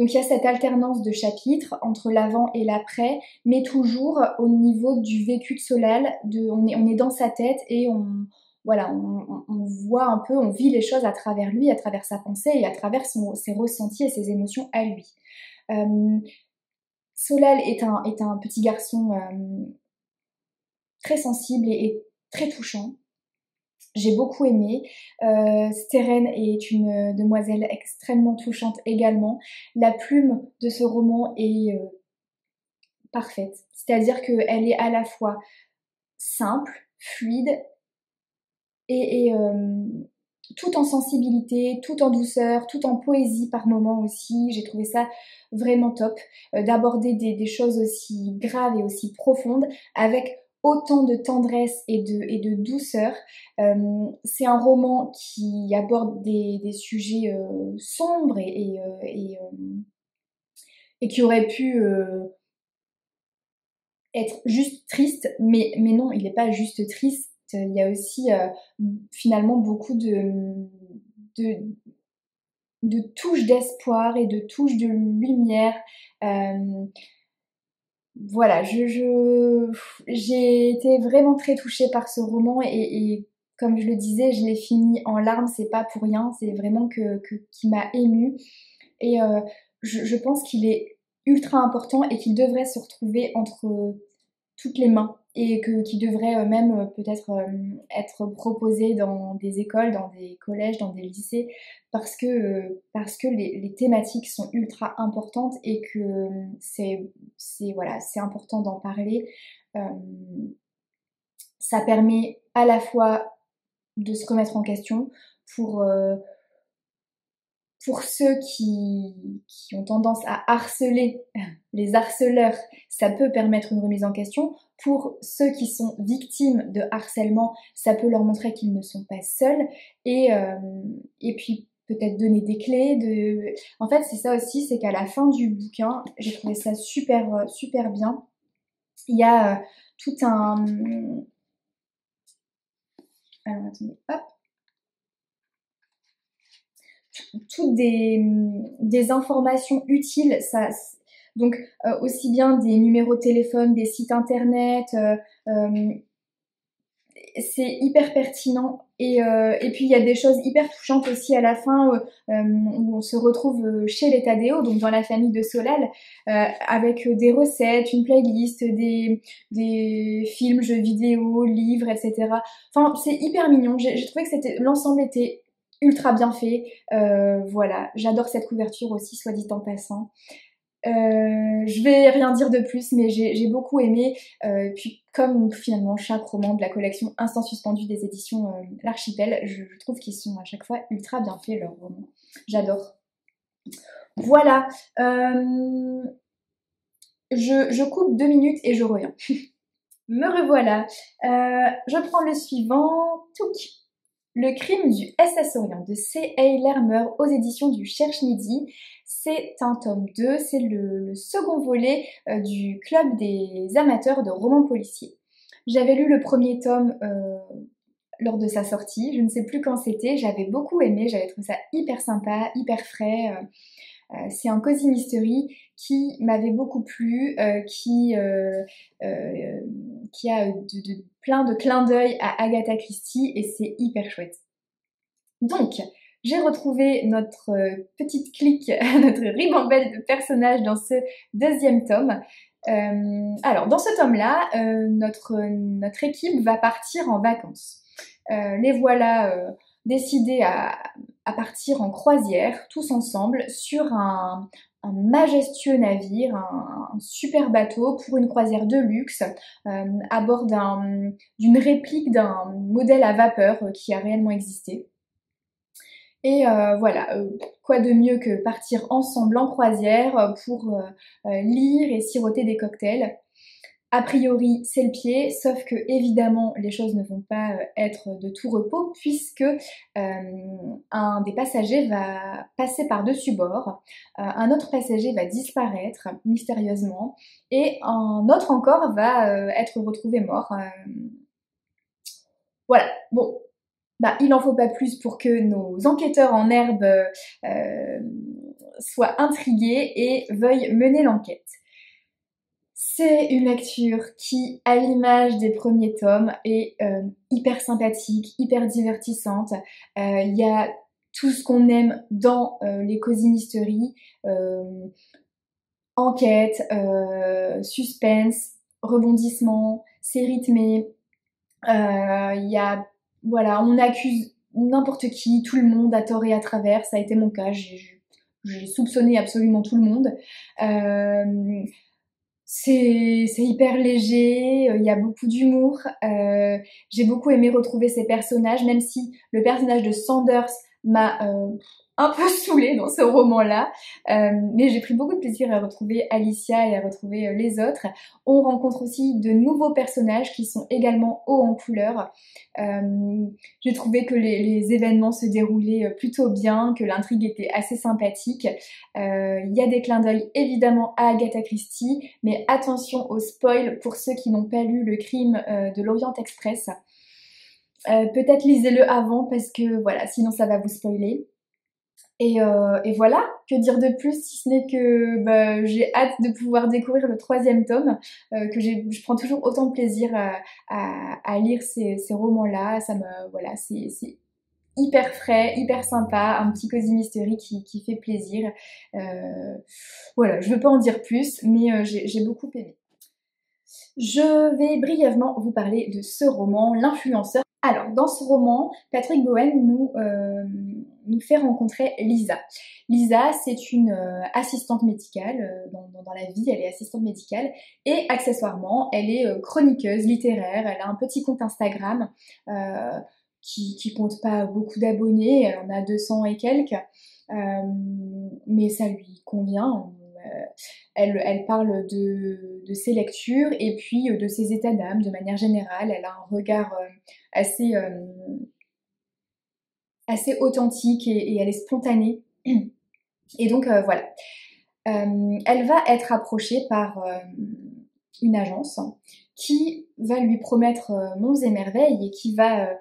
Donc il y a cette alternance de chapitres entre l'avant et l'après, mais toujours au niveau du vécu de Solal, on, est, dans sa tête et on, voit un peu, on vit les choses à travers lui, à travers sa pensée et à travers ses ressentis et ses émotions à lui. Euh, Solal est un, est un petit garçon euh, très sensible et très touchant. J'ai beaucoup aimé. Euh, est une demoiselle extrêmement touchante également. La plume de ce roman est euh, parfaite. C'est-à-dire qu'elle est à la fois simple, fluide et, euh, tout en sensibilité, tout en douceur, tout en poésie par moments aussi. J'ai trouvé ça vraiment top d'aborder des, des, choses aussi graves et aussi profondes avec autant de tendresse et de, et de douceur. Euh, c'est un roman qui aborde des, sujets euh, sombres et, et, euh, et, qui aurait pu être juste triste, mais, mais non, il n'est pas juste triste. Il y a aussi finalement beaucoup de, de, de touches d'espoir et de touches de lumière voilà, je, j'ai été vraiment très touchée par ce roman et, comme je le disais, je l'ai fini en larmes, c'est pas pour rien, c'est vraiment que, qui m'a émue. Et euh, je, pense qu'il est ultra important et qu'il devrait se retrouver entre toutes les mains et que, qui devrait euh, même euh, peut-être euh, être proposé dans des écoles, dans des collèges, dans des lycées, parce que, parce que les, les thématiques sont ultra importantes et que c'est, voilà, c'est important d'en parler. ça permet à la fois de se remettre en question pour pour ceux qui, qui, ont tendance à harceler, les harceleurs, ça peut permettre une remise en question. Pour ceux qui sont victimes de harcèlement, ça peut leur montrer qu'ils ne sont pas seuls. Et, euh, et puis peut-être donner des clés. De... En fait, c'est ça aussi, c'est qu'à la fin du bouquin, j'ai trouvé ça super, super bien. Il y a euh, tout un... Alors attendez, hop toutes des, des, informations utiles. Ça, donc euh, aussi bien des numéros de téléphone, des sites internet. Euh, euh, c'est hyper pertinent et, et puis il y a des choses hyper touchantes aussi à la fin où on se retrouve chez les Tadeo, donc dans la famille de Solal, avec des recettes, une playlist, des, des films, jeux vidéo, livres, etc. Enfin, c'est hyper mignon. J'ai trouvé que l'ensemble était ultra bien fait. Euh, voilà, j'adore cette couverture aussi, soit dit en passant. Euh, je vais rien dire de plus, mais j'ai beaucoup aimé. Euh, puis comme finalement chaque roman de la collection Instant suspendu des éditions euh, L'Archipel, je, trouve qu'ils sont à chaque fois ultra bien faits leurs romans. J'adore. Voilà. Euh, je, coupe deux minutes et je reviens. Me revoilà. je prends le suivant. Le crime du SS Orient de C.A. Lermer aux éditions du Cherche Midi, c'est un tome 2, c'est le, second volet euh, du club des amateurs de romans policiers. J'avais lu le premier tome euh, lors de sa sortie, je ne sais plus quand c'était, j'avais beaucoup aimé, j'avais trouvé ça hyper sympa, hyper frais. Euh, c'est un cosy mystery qui m'avait beaucoup plu, qui, qui a de plein de clins d'œil à Agatha Christie et c'est hyper chouette. Donc, j'ai retrouvé notre euh, petite clique, notre ribambelle de personnages dans ce deuxième tome. Euh, alors, dans ce tome-là, euh, notre, équipe va partir en vacances. les voilà décidés à, partir en croisière, tous ensemble, sur un, un majestueux navire, un, super bateau pour une croisière de luxe euh, à bord d'une réplique d'un modèle à vapeur euh, qui a réellement existé. Et euh, voilà, quoi de mieux que partir ensemble en croisière pour lire et siroter des cocktails. A priori, c'est le pied, sauf que évidemment, les choses ne vont pas euh, être de tout repos puisque euh, un des passagers va passer par-dessus bord, euh, un autre passager va disparaître mystérieusement et un autre encore va être retrouvé mort. Voilà, bon, bah, il n'en faut pas plus pour que nos enquêteurs en herbe soient intrigués et veuillent mener l'enquête. C'est une lecture qui, à l'image des premiers tomes, est euh, hyper sympathique, hyper divertissante. Euh, il y a tout ce qu'on aime dans euh, les Cozy Mystery. enquête, suspense, rebondissement, c'est rythmé. Il y a, voilà, on accuse n'importe qui, tout le monde à tort et à travers. Ça a été mon cas. J'ai soupçonné absolument tout le monde. C'est hyper léger, euh, il y a beaucoup d'humour. Euh, j'ai beaucoup aimé retrouver ces personnages, même si le personnage de Sanders m'a euh, un peu saoulée dans ce roman-là, euh, mais j'ai pris beaucoup de plaisir à retrouver Alicia et à retrouver euh, les autres. On rencontre aussi de nouveaux personnages qui sont également hauts en couleur. Euh, j'ai trouvé que les, événements se déroulaient plutôt bien, que l'intrigue était assez sympathique. Il y a des clins d'œil évidemment à Agatha Christie, mais attention au spoil pour ceux qui n'ont pas lu Le crime de l'Orient Express. Peut-être lisez-le avant parce que voilà, sinon ça va vous spoiler. Et, euh, et, voilà, que dire de plus si ce n'est que bah, j'ai hâte de pouvoir découvrir le troisième tome, euh, que je prends toujours autant de plaisir à, à, à lire ces, ces romans-là. Ça me, voilà, c'est hyper frais, hyper sympa, un petit cosy mystery qui, qui fait plaisir. Euh, voilà, je veux pas en dire plus, mais euh, j'ai beaucoup aimé. Je vais brièvement vous parler de ce roman, L'influenceur. Alors, dans ce roman, Patrick Bowen nous, euh, nous fait rencontrer Lisa. Lisa, c'est une euh, assistante médicale, euh, dans, la vie, elle est assistante médicale, et accessoirement, elle est chroniqueuse littéraire, elle a un petit compte Instagram qui, qui compte pas beaucoup d'abonnés, elle en a 200 et quelques, mais ça lui convient, euh, elle, parle de, ses lectures et puis euh, de ses états d'âme de manière générale. Elle a un regard euh, assez, assez authentique et, elle est spontanée. Et donc voilà. elle va être approchée par une agence qui va lui promettre monts et merveilles et qui va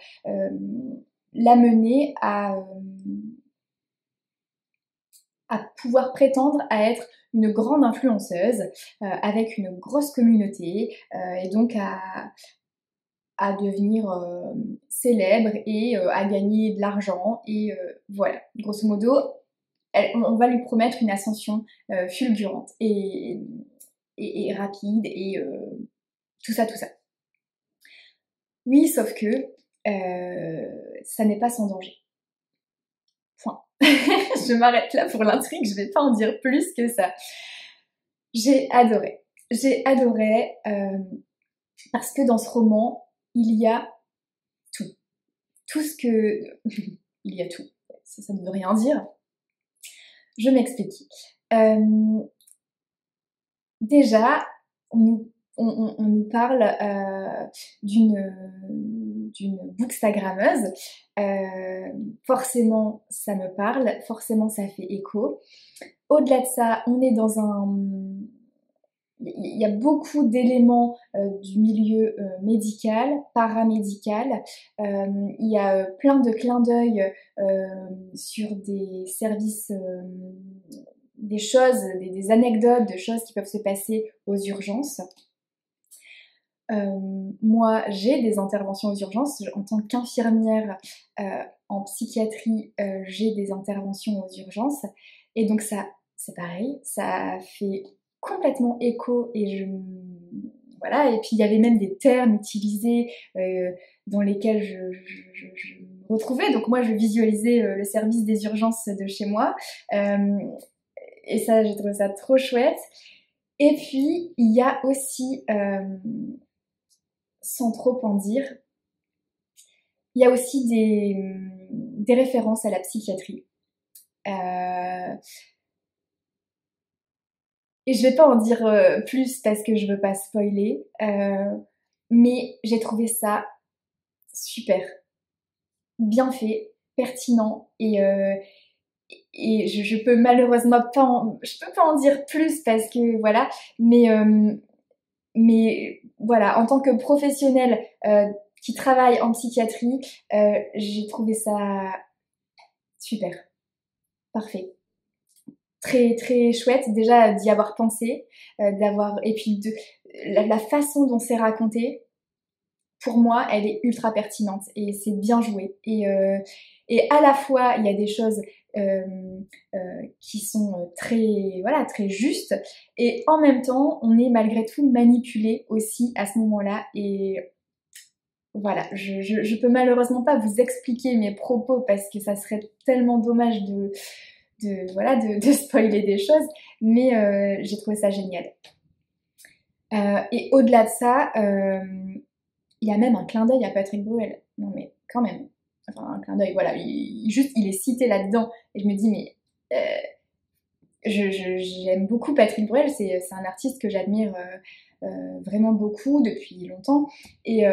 l'amener à, pouvoir prétendre à être une grande influenceuse euh, avec une grosse communauté euh, et donc à, à devenir euh, célèbre et à gagner de l'argent et voilà, grosso modo, on va lui promettre une ascension fulgurante et, et, rapide et tout ça, tout ça. Oui, sauf que ça n'est pas sans danger. Point. je m'arrête là pour l'intrigue, je vais pas en dire plus que ça. J'ai adoré. J'ai adoré euh, parce que dans ce roman, il y a tout. Tout ce que... il y a tout. Ça, ne veut rien dire. Je m'explique. Euh, déjà, on, nous parle euh, d'une d'une. Euh, forcément, ça me parle, forcément, ça fait écho. Au-delà de ça, on est dans un... Il y a beaucoup d'éléments euh, du milieu euh, médical, paramédical. il y a plein de clins d'œil sur des services des choses, des, anecdotes de choses qui peuvent se passer aux urgences. Euh, moi, j'ai des interventions aux urgences. En tant qu'infirmière euh, en psychiatrie, euh, j'ai des interventions aux urgences. Et donc ça, c'est pareil, ça fait complètement écho et je... Voilà, et puis il y avait même des termes utilisés dans lesquels je, me retrouvais. Donc moi, je visualisais le service des urgences de chez moi. et ça, j'ai trouvé ça trop chouette. Et puis, il y a aussi sans trop en dire, il y a aussi des, références à la psychiatrie. Euh, et je vais pas en dire euh, plus parce que je veux pas spoiler, euh, mais j'ai trouvé ça super, bien fait, pertinent et, et je, je, peux malheureusement pas en, je peux pas en dire plus parce que voilà, mais mais voilà, en tant que professionnel euh, qui travaille en psychiatrie, euh, j'ai trouvé ça super, parfait, très très chouette déjà d'y avoir pensé, euh, d'avoir et puis de la, façon dont c'est raconté. Pour moi, elle est ultra pertinente et c'est bien joué. Et, et à la fois, il y a des choses euh, euh, qui sont très voilà très justes et en même temps on est malgré tout manipulé aussi à ce moment-là et voilà je, je, peux malheureusement pas vous expliquer mes propos parce que ça serait tellement dommage de de voilà de, de spoiler des choses mais euh, j'ai trouvé ça génial. Et au-delà de ça il y a même un clin d'œil à Patrick Bruel. Non mais quand même. Enfin un clin d'œil, voilà, il, juste il est cité là-dedans. Et je me dis, mais euh, j'aime beaucoup Patrick Bruel, c'est un artiste que j'admire euh, euh, vraiment beaucoup depuis longtemps. Et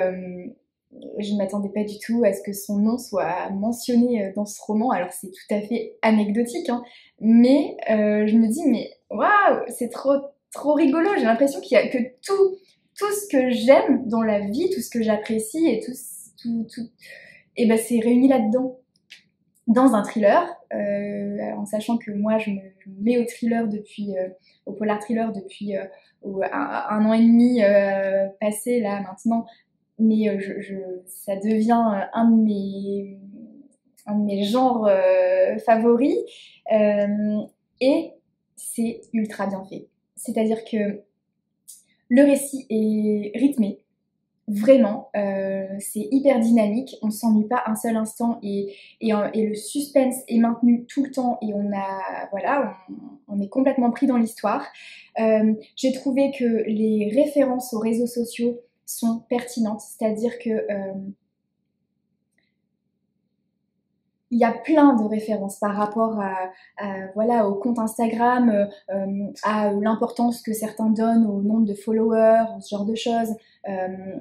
je ne m'attendais pas du tout à ce que son nom soit mentionné dans ce roman. Alors c'est tout à fait anecdotique, hein, mais je me dis, mais waouh, c'est trop, trop rigolo. J'ai l'impression qu'il y a que tout, tout ce que j'aime dans la vie, tout ce que j'apprécie et tout, tout, tout et ben c'est réuni là-dedans. dans un thriller, en sachant que moi je me, mets au thriller depuis, au polar thriller depuis un, an et demi passé là maintenant, mais je, ça devient un de mes, un de mes genres favoris et c'est ultra bien fait. C'est-à-dire que le récit est rythmé, vraiment, euh, c'est hyper dynamique, on s'ennuie pas un seul instant et, et, le suspense est maintenu tout le temps et on a, voilà, on, est complètement pris dans l'histoire. Euh, j'ai trouvé que les références aux réseaux sociaux sont pertinentes, c'est-à-dire que euh, il y a plein de références par rapport à, voilà au compte Instagram, euh, à l'importance que certains donnent au nombre de followers, ce genre de choses, euh,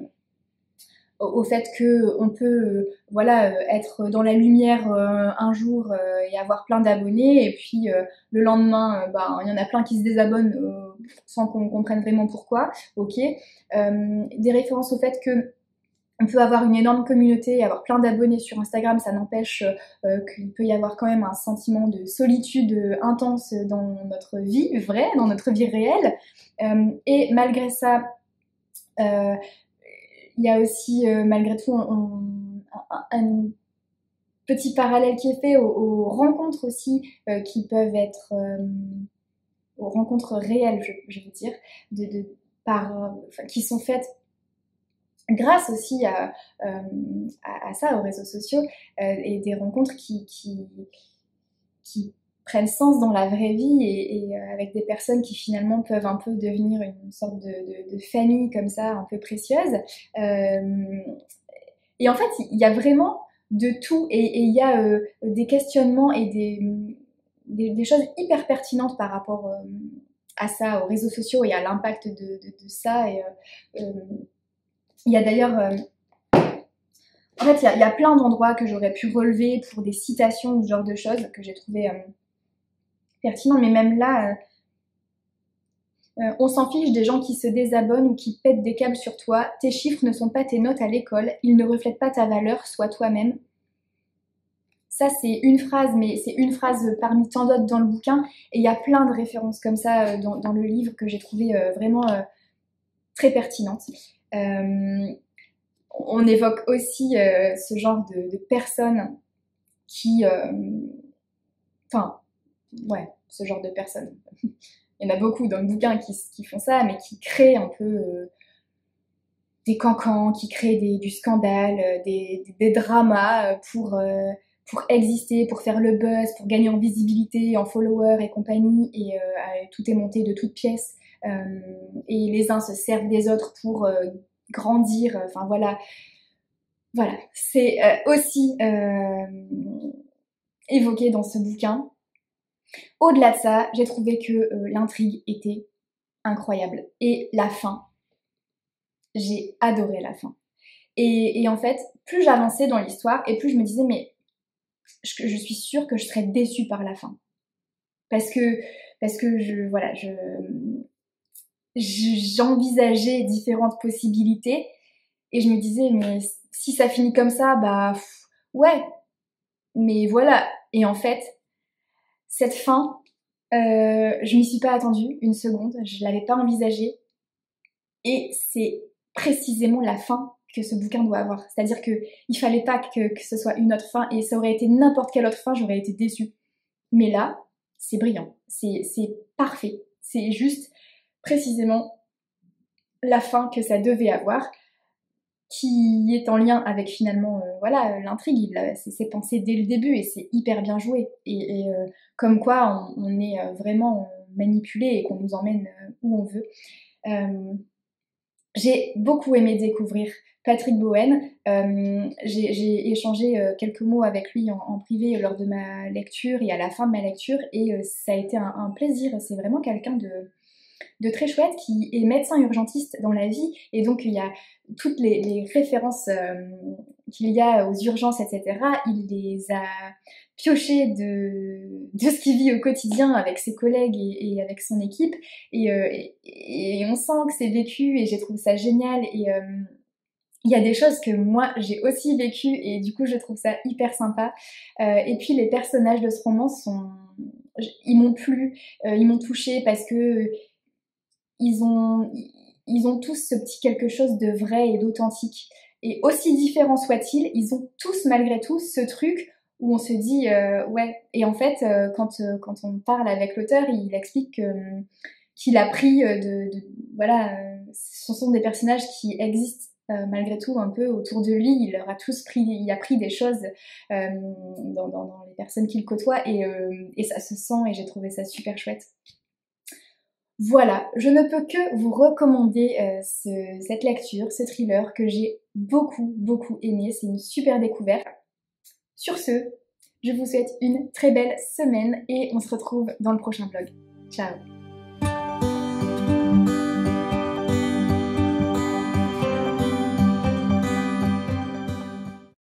au fait que on peut voilà être dans la lumière un jour et avoir plein d'abonnés et puis le lendemain bah, il y en a plein qui se désabonnent sans qu'on comprenne vraiment pourquoi. Ok, des références au fait que on peut avoir une énorme communauté et avoir plein d'abonnés sur Instagram, ça n'empêche euh, qu'il peut y avoir quand même un sentiment de solitude euh, intense dans notre vie vraie, dans notre vie réelle. Euh, et malgré ça, il y a aussi malgré tout un, petit parallèle qui est fait aux, rencontres aussi qui peuvent être aux rencontres réelles, je, veux dire, de, par, qui sont faites grâce aussi à, euh, à, ça, aux réseaux sociaux, euh, et des rencontres qui, qui, qui, prennent sens dans la vraie vie et, euh, avec des personnes qui finalement peuvent un peu devenir une sorte de, de, famille comme ça, un peu précieuse. et en fait, il y a vraiment de tout et il y a des questionnements et des, des, choses hyper pertinentes par rapport à ça, aux réseaux sociaux et à l'impact de, ça. Et, il y a d'ailleurs... Euh, en fait, il y, a, plein d'endroits que j'aurais pu relever pour des citations ou ce genre de choses que j'ai trouvé euh, pertinents, mais même là, euh, on s'en fiche des gens qui se désabonnent ou qui pètent des câbles sur toi. Tes chiffres ne sont pas tes notes à l'école, ils ne reflètent pas ta valeur, sois toi-même. Ça, c'est une phrase, mais c'est une phrase parmi tant d'autres dans le bouquin. Et il y a plein de références comme ça dans, le livre que j'ai trouvé vraiment très pertinentes. Euh, on évoque aussi euh, ce genre de, personnes qui... Euh, enfin, ouais, ce genre de personnes. Il y en a beaucoup dans le bouquin qui, font ça, mais qui créent un peu des cancans, qui créent du scandale, des, dramas pour, pour exister, pour faire le buzz, pour gagner en visibilité, en followers et compagnie, et tout est monté de toutes pièces. Euh, et les uns se servent des autres pour euh, grandir. Enfin voilà, voilà, c'est euh, aussi évoqué dans ce bouquin. Au-delà de ça, j'ai trouvé que l'intrigue était incroyable. Et la fin, j'ai adoré la fin. Et, en fait, plus j'avançais dans l'histoire, et plus je me disais, mais je, suis sûre que je serais déçue par la fin. Parce que, parce que je, voilà, je, j'envisageais différentes possibilités et je me disais mais si ça finit comme ça bah ouais. Mais voilà. Et en fait cette fin euh, je m'y suis pas attendue une seconde. Je l'avais pas envisagée. Et c'est précisément la fin que ce bouquin doit avoir c'est à dire que il fallait pas que, que ce soit une autre fin et ça aurait été n'importe quelle autre fin j'aurais été déçue mais là c'est brillant c'est parfait c'est juste précisément la fin que ça devait avoir, qui est en lien avec finalement euh, voilà l'intrigue. C'est pensé dès le début et c'est hyper bien joué. Et, euh, comme quoi on, est euh, vraiment manipulé et qu'on nous emmène où on veut. J'ai beaucoup aimé découvrir Patrick Bowen. J'ai échangé quelques mots avec lui en, privé lors de ma lecture et à la fin de ma lecture et ça a été un plaisir. C'est vraiment quelqu'un de de très chouette qui est médecin urgentiste dans la vie et donc il y a toutes les, références euh, qu'il y a aux urgences, etc. Il les a piochées de, de ce qu'il vit au quotidien avec ses collègues et, avec son équipe et, euh, et, on sent que c'est vécu et j'ai trouvé ça génial et, euh, il y a des choses que moi j'ai aussi vécues et du coup je trouve ça hyper sympa. Euh, et puis les personnages de ce roman sont, ils m'ont plu, euh, ils m'ont touché parce que ils ont, ils ont tous ce petit quelque chose de vrai et d'authentique. Et aussi différents soient-ils, ils ont tous malgré tout ce truc où on se dit euh, ouais. Et en fait, quand quand on parle avec l'auteur, il explique qu'il a pris de, de voilà, ce sont des personnages qui existent euh, malgré tout un peu autour de lui. Il leur a tous pris, il a pris des choses euh, dans, dans, les personnes qu'il côtoie et, euh, et ça se sent et j'ai trouvé ça super chouette. Voilà, je ne peux que vous recommander ce, cette lecture, ce thriller que j'ai beaucoup, beaucoup aimé. C'est une super découverte. Sur ce, je vous souhaite une très belle semaine et on se retrouve dans le prochain vlog. Ciao